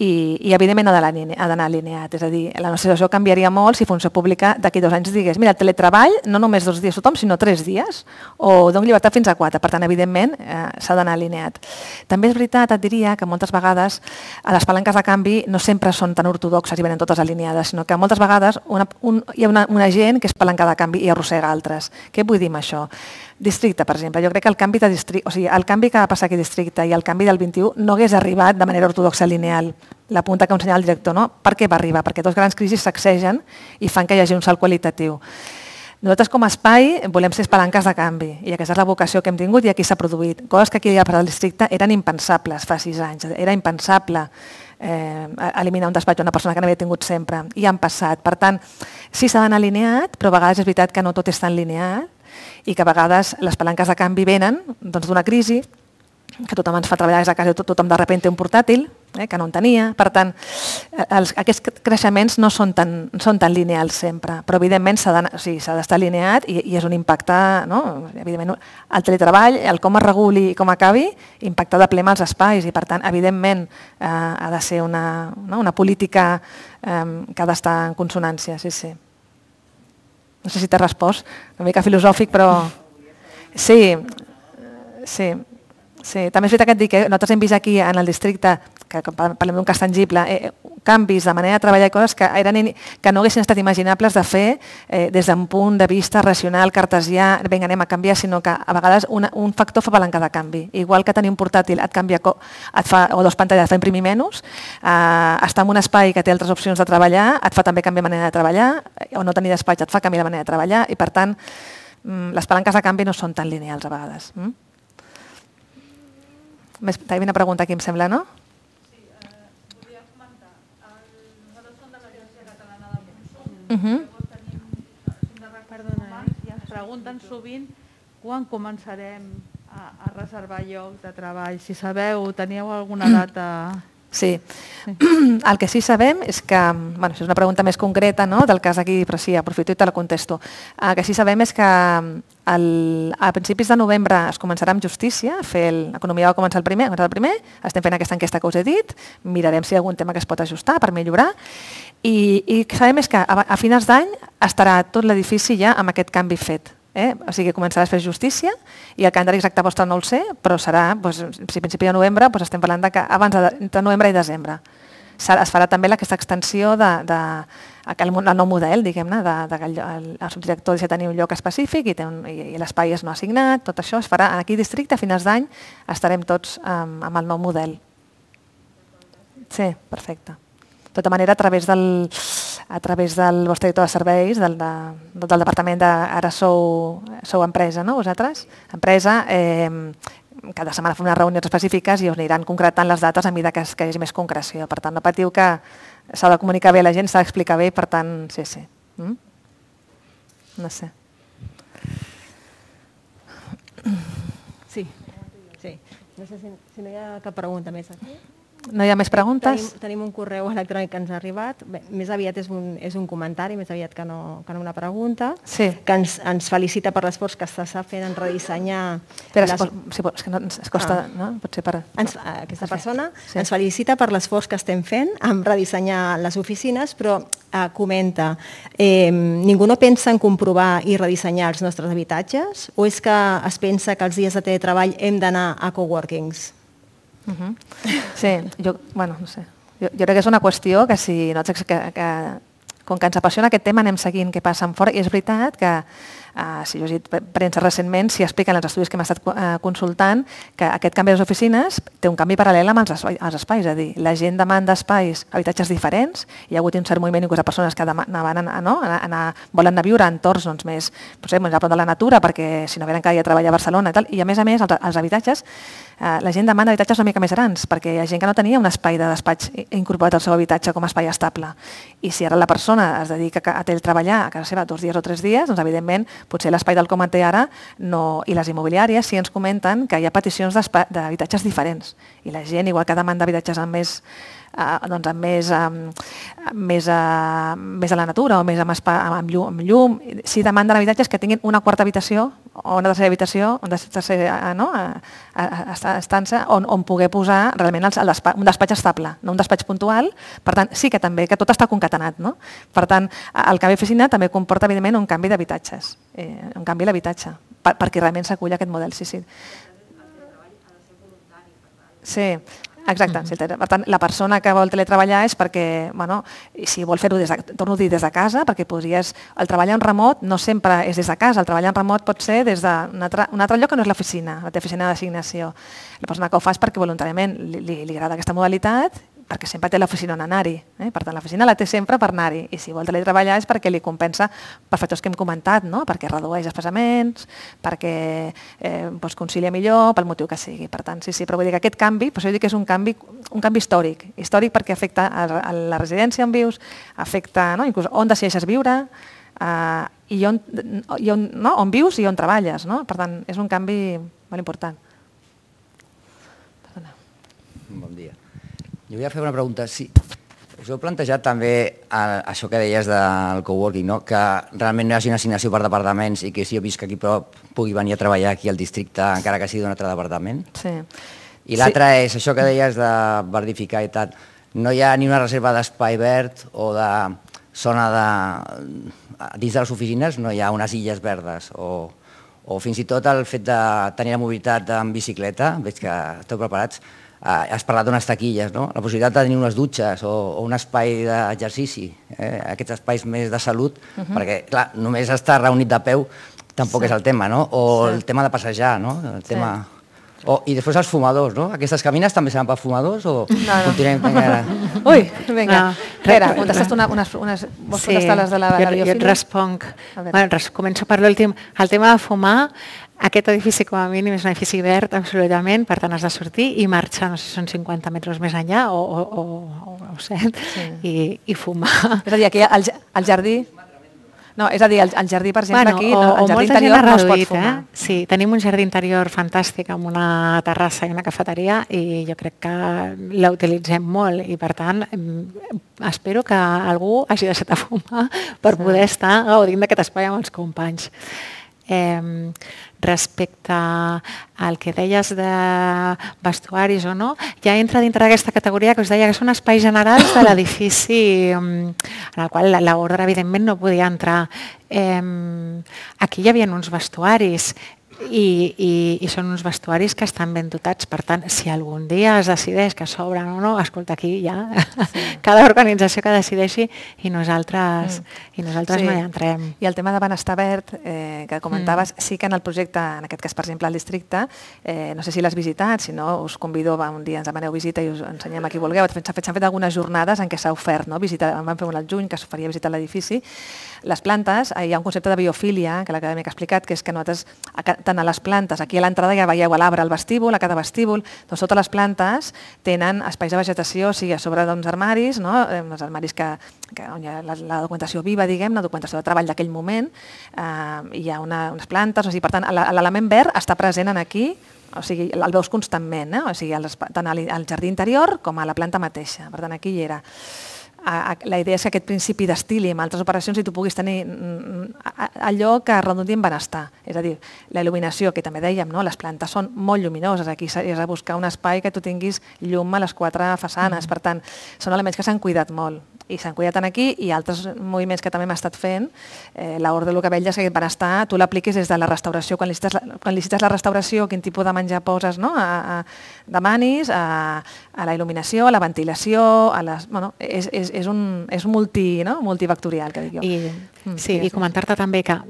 i, i evidentment ha d'anar alineat. És a dir, la nostra situació canviaria molt si Funció Pública d'aquí dos anys digués mira, el teletreball no només dos dies tothom, sinó tres dies, o dono llibertat fins a quatre. Per tant, evidentment, eh, s'ha d'anar alineat. També és veritat, et diria, que moltes vegades a les palanques de canvi no sempre són tan ortodoxes i venen totes alineades, sinó que moltes vegades una, un, hi ha una, una gent que és palanca de canvi i arrossega altres. Què vull dir amb això? Districte, per exemple. Jo crec que el canvi, de districte, o sigui, el canvi que va passar aquí a districte i el canvi del 21 no hagués arribat de manera ortodoxa lineal. La punta que ensenya el director, no? Per què va arribar? Perquè dos grans crisis s'accegen i fan que hi hagi un salt qualitatiu. Nosaltres com a espai volem ser palanques de canvi i aquesta és la vocació que hem tingut i aquí s'ha produït. Coses que aquí per al districte eren impensables fa sis anys. Era impensable eh, eliminar un despatx a una persona que n'havia tingut sempre i han passat. Per tant, sí s'ha alineat, però a vegades és veritat que no tot és tan lineat i que a vegades les palanques de canvi venen doncs, d'una doncs, crisi que tothom ens fa treballar des de casa, tothom de repente té un portàtil, eh, que no en tenia. Per tant, eh, els, aquests creixements no són tan, són tan lineals sempre, però evidentment s'ha d'estar o sigui, alineat i, i és un impacte, no? evidentment, el teletreball, el com es reguli i com acabi, impacta de ple els espais i per tant, evidentment, eh, ha de ser una, no? una política eh, que ha d'estar en consonància, sí, sí. No sé si t'he respost, una mica filosòfic, però... Sí, sí. Sí, també és veritat que et dic que nosaltres hem vist aquí en el districte, que parlem d'un cas tangible, eh, canvis de manera de treballar i coses que, eren, que no haguessin estat imaginables de fer eh, des d'un punt de vista racional, cartesià, vinga, anem a canviar, sinó que a vegades una, un factor fa palanca de canvi. Igual que tenir un portàtil et canvia, et fa, o dos pantalles et fa imprimir menys, eh, estar en un espai que té altres opcions de treballar et fa també canviar manera de treballar, o no tenir despatx et fa canviar la manera de treballar, i per tant, mm, les palanques de canvi no són tan lineals a vegades. Mm? Més, Tenim una pregunta aquí, em sembla, no? Sí, eh, volia comentar. El, nosaltres som de l'Agència Catalana del Consum. Uh -huh. Perdona, eh? i ens pregunten sovint quan començarem a, a reservar llocs de treball. Si sabeu, teníeu alguna data... Sí. <clears throat> El que sí sabem és que, bueno, això és una pregunta més concreta no, del cas aquí, però sí, aprofito i te la contesto. El que sí sabem és que el, a principis de novembre es començarà amb justícia, fer l'economia va començar el primer, començar el primer, estem fent aquesta enquesta que us he dit, mirarem si hi ha algun tema que es pot ajustar per millorar, i, i sabem és que a, a finals d'any estarà tot l'edifici ja amb aquest canvi fet. Eh? O sigui, començarà a fer justícia i el calendari exacte vostre no el sé, però serà, doncs, si a principi de novembre, doncs estem parlant de que abans de, entre novembre i desembre. Es farà també aquesta extensió de, de el, el nou model, diguem-ne, de, de el, el, subdirector de tenir un lloc específic i, i, i l'espai és no assignat, tot això es farà aquí districte, a finals d'any estarem tots amb, amb el nou model. Sí, perfecte. De tota manera, a través del, a través del vostre director de serveis, del, de, del departament de... Ara sou, sou empresa, no, vosaltres? Empresa, eh, cada setmana fem unes reunions específiques i us aniran concretant les dates a mesura que, que hi hagi més concreció. Per tant, no patiu que s'ha de comunicar bé la gent, s'ha d'explicar bé, per tant, sí, sí. Mm? No sé. Sí, sí. No sé si, si no hi ha cap pregunta més aquí. No hi ha més preguntes? Tenim, tenim un correu electrònic que ens ha arribat. Bé, més aviat és un, és un comentari, més aviat que no, que no una pregunta, sí. que ens, ens felicita per l'esforç que s'està fent en redissenyar... Però les... si, és que no, ens costa, ah. no? Potser per... Ens, aquesta persona sí. ens felicita per l'esforç que estem fent en redissenyar les oficines, però eh, comenta, eh, ningú no pensa en comprovar i redissenyar els nostres habitatges o és que es pensa que els dies de teletreball hem d'anar a coworkings? Uh -huh. Sí, jo, bueno, no sé. Jo, jo crec que és una qüestió que si nosaltres que, que, com que ens apassiona aquest tema anem seguint què passa en fora i és veritat que Uh, si jo he llegit premsa recentment, s'hi expliquen els estudis que hem estat uh, consultant que aquest canvi de les oficines té un canvi paral·lel amb els, espais, els espais, és a dir, la gent demanda espais, habitatges diferents, hi ha hagut un cert moviment inclús de persones que anaven a, no, a anar, volen anar a viure en entorns doncs, més, no sé, més a prop de la natura, perquè si no venen cada dia a treballar a Barcelona i tal, i a més a més els, els habitatges Eh, la gent demana habitatges una mica més grans, perquè hi ha gent que no tenia un espai de despatx incorporat al seu habitatge com a espai estable. I si ara la persona es dedica a treballar a casa seva dos dies o tres dies, doncs evidentment potser l'espai del com té ara no... i les immobiliàries sí ens comenten que hi ha peticions d'habitatges diferents. I la gent, igual que demanda habitatges amb més eh, doncs amb més, eh, més, eh, més a la natura o més amb, espa, amb, llum, amb llum, si demanden habitatges que tinguin una quarta habitació o una tercera habitació, una tercera, no? a, a, a, estança on, on poder posar realment el, el un despatx estable, no un despatx puntual. Per tant, sí que també, que tot està concatenat. No? Per tant, el canvi d'oficina també comporta, evidentment, un canvi d'habitatges, eh, un canvi d'habitatge, per, perquè realment s'acull aquest model. Sí, sí. Sí, Exacte. Sí, per tant, la persona que vol teletreballar és perquè, bueno, si vol fer-ho, des de, torno a dir, des de casa, perquè podries... El treballar en remot no sempre és des de casa, el treballar en remot pot ser des d'un altre, un altre lloc que no és l'oficina, la oficina d'assignació. La persona que ho fa és perquè voluntàriament li, li, li agrada aquesta modalitat perquè sempre té l'oficina on anar-hi. Eh? Per tant, l'oficina la té sempre per anar-hi. I si vol teletreballar és perquè li compensa per factors que hem comentat, no? perquè redueix desplaçaments, perquè eh, doncs concilia millor, pel motiu que sigui. Per tant, sí, sí, però vull dir que aquest canvi, per això dic que és un canvi, un canvi històric. Històric perquè afecta a, a la residència on vius, afecta no? inclús on decideixes viure, eh, i on, i on, no? on vius i on treballes. No? Per tant, és un canvi molt important. Jo volia fer una pregunta. Sí, us heu plantejat també eh, això que deies del coworking, no? que realment no hi hagi una assignació per departaments i que si jo visc aquí prop pugui venir a treballar aquí al districte encara que sigui d'un altre departament? Sí. I l'altre sí. és això que deies de verdificar i tal. No hi ha ni una reserva d'espai verd o de zona de... Dins de les oficines no hi ha unes illes verdes o, o fins i tot el fet de tenir la mobilitat en bicicleta, veig que esteu preparats, eh, has parlat d'unes taquilles, no? la possibilitat de tenir unes dutxes o, o un espai d'exercici, eh? aquests espais més de salut, uh -huh. perquè clar, només estar reunit de peu tampoc sí. és el tema, no? o sí. el tema de passejar, no? el tema... Sí o, I després els fumadors, no? Aquestes camines també seran per fumadors o no, no. continuem? Vinga, <laughs> Ui, vinga. No. Espera, contestes una, unes, unes... Vols sí, contestar les de la, jo, la biofília? Jo et responc. Bueno, res, començo per l'últim. El tema de fumar, aquest edifici com a mínim és un edifici verd absolutament, per tant has de sortir i marxar, no sé si són 50 metres més enllà o, o, o, o 7 sí. i, i fumar. És a dir, aquí al, al jardí no, és a dir, el, el jardí, per exemple, bueno, aquí, o, el jardí interior no es pot fumar. Eh? Sí, tenim un jardí interior fantàstic amb una terrassa i una cafeteria i jo crec que la utilitzem molt i per tant espero que algú hagi deixat de fumar per sí. poder estar gaudint d'aquest espai amb els companys. Eh, respecte al que deies de vestuaris o no, ja entra dintre d'aquesta categoria que us deia que són espais generals de l'edifici en el qual l'ordre evidentment no podia entrar. Eh, aquí hi havia uns vestuaris i, i, i són uns vestuaris que estan ben dotats. Per tant, si algun dia es decideix que s'obren o no, escolta, aquí ja sí. <laughs> cada organització que decideixi i nosaltres, mm. i nosaltres sí. no hi entrem. I el tema de benestar verd, eh, que comentaves, mm. sí que en el projecte, en aquest cas, per exemple, al districte, eh, no sé si l'has visitat, si no, us convido, va, un dia ens demaneu visita i us ensenyem a qui vulgueu. S'han fet, fet algunes jornades en què s'ha ofert, no? visita, en vam fer un al juny, que s'oferia visitar l'edifici. Les plantes, eh, hi ha un concepte de biofília, que l'acadèmic ha explicat, que és que nosaltres, tant a les plantes, aquí a l'entrada ja veieu l'arbre, el vestíbul, a cada vestíbul, doncs totes les plantes tenen espais de vegetació, o sigui, a sobre d'uns armaris, no? els armaris que, que on hi ha la, la documentació viva, diguem, la documentació de treball d'aquell moment, eh, hi ha una, unes plantes, o sigui, per tant, l'element verd està present en aquí, o sigui, el veus constantment, eh? o sigui, tant al jardí interior com a la planta mateixa. Per tant, aquí hi era la idea és que aquest principi d'estili amb altres operacions i tu puguis tenir mm, mm, allò que redundi en benestar. És a dir, la il·luminació, que també dèiem, no? les plantes són molt lluminoses, aquí és a buscar un espai que tu tinguis llum a les quatre façanes, mm. per tant, són elements que s'han cuidat molt i s'han cuidat aquí i altres moviments que també hem estat fent, eh, del que vetlles que van estar, tu l'apliquis des de la restauració, quan licites la, quan licites la restauració, quin tipus de menjar poses, no? a, a, demanis, a, a la il·luminació, a la ventilació, a les, bueno, és, és, és, un, és multi, no? multivectorial, que dic jo. I, mm, sí, i comentar-te també que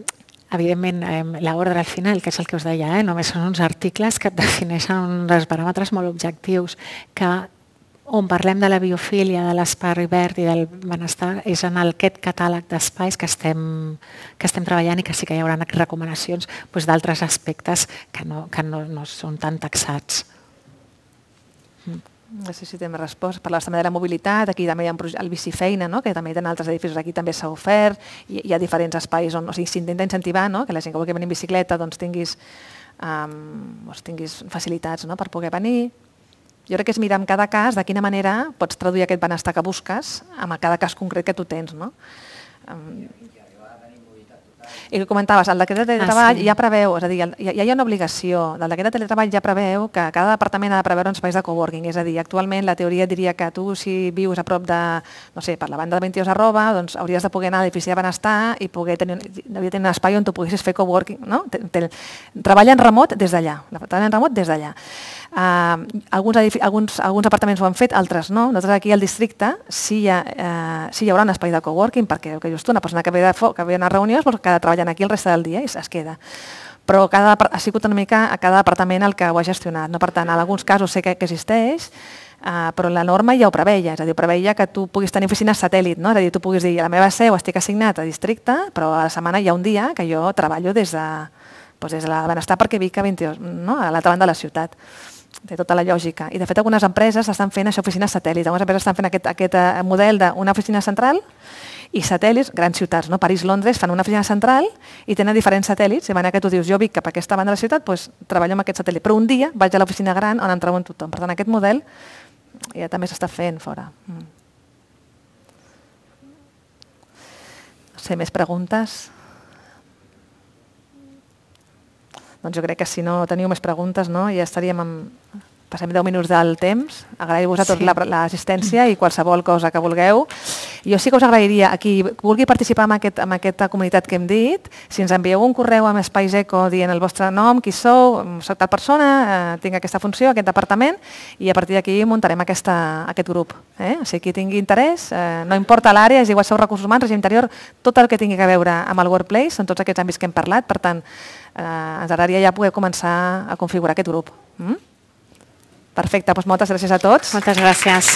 evidentment, eh, l'ordre al final, que és el que us deia, eh, només són uns articles que et defineixen uns paràmetres molt objectius, que on parlem de la biofília, de l'espai verd i del benestar, és en aquest catàleg d'espais que, estem, que estem treballant i que sí que hi haurà recomanacions doncs, d'altres aspectes que, no, que no, no són tan taxats. Mm. No sé si tenen resposta. Parlaves també de la mobilitat, aquí també hi ha el bicifeina, no? que també tenen altres edificis, aquí també s'ha ofert, i hi ha diferents espais on o sigui, incentivar no? que la gent que vulgui venir en bicicleta doncs, tinguis, um, doncs, tinguis facilitats no? per poder venir, jo crec que és mirar en cada cas de quina manera pots traduir aquest benestar que busques amb cada cas concret que tu tens. No? I que comentaves, el decret de teletreball ah, sí. ja preveu, és a dir, ja, ja hi ha una obligació, del decret de teletreball ja preveu que cada departament ha de preveure un espais de coworking, és a dir, actualment la teoria diria que tu si vius a prop de, no sé, per la banda de 22 arroba, doncs hauries de poder anar a l'edifici de benestar i poder tenir, havia tenir un espai on tu poguessis fer coworking, no? Treballa en remot des d'allà, treballa en remot des d'allà. Uh, alguns, alguns, alguns apartaments ho han fet, altres no. Nosaltres aquí al districte sí hi, ha, uh, sí hi haurà un espai de coworking perquè que just una persona que ve, de que ve a una reunió doncs, queda treballant aquí el reste del dia i es queda però cada, ha sigut una mica a cada apartament el que ho ha gestionat. No? Per tant, en alguns casos sé que, que existeix, uh, però la norma ja ho preveia, és a dir, preveia que tu puguis tenir oficines satèl·lit, no? és a dir, tu puguis dir, a la meva seu estic assignat a districte, però a la setmana hi ha un dia que jo treballo des de, doncs des de la benestar perquè vic a 22, no? a l'altra banda de la ciutat té tota la lògica. I de fet algunes empreses estan fent això, oficines satèl·lits. Algunes empreses estan fent aquest, aquest eh, model d'una oficina central i satèl·lits, grans ciutats, no? París, Londres, fan una oficina central i tenen diferents satèl·lits, de manera que tu dius, jo vic cap a aquesta banda de la ciutat, doncs treballo amb aquest satèl·lit. Però un dia vaig a l'oficina gran on em trobo tothom. Per tant, aquest model ja també s'està fent fora. Mm. No sé, més preguntes? Doncs jo crec que si no teniu més preguntes no, ja estaríem amb, passem 10 minuts del temps, agrair-vos a tots sí. l'assistència i qualsevol cosa que vulgueu. Jo sí que us agrairia, a qui vulgui participar en, aquest, en aquesta comunitat que hem dit, si ens envieu un correu amb Espais Eco dient el vostre nom, qui sou, soc tal persona, eh, tinc aquesta funció, aquest departament, i a partir d'aquí muntarem aquesta, aquest grup. Eh? O sigui, qui tingui interès, eh, no importa l'àrea, és igual sou recursos humans, règim interior, tot el que tingui a veure amb el workplace, són tots aquests àmbits que hem parlat, per tant, eh, ens agradaria ja poder començar a configurar aquest grup. Mm? Perfecte, doncs moltes gràcies a tots. Moltes gràcies.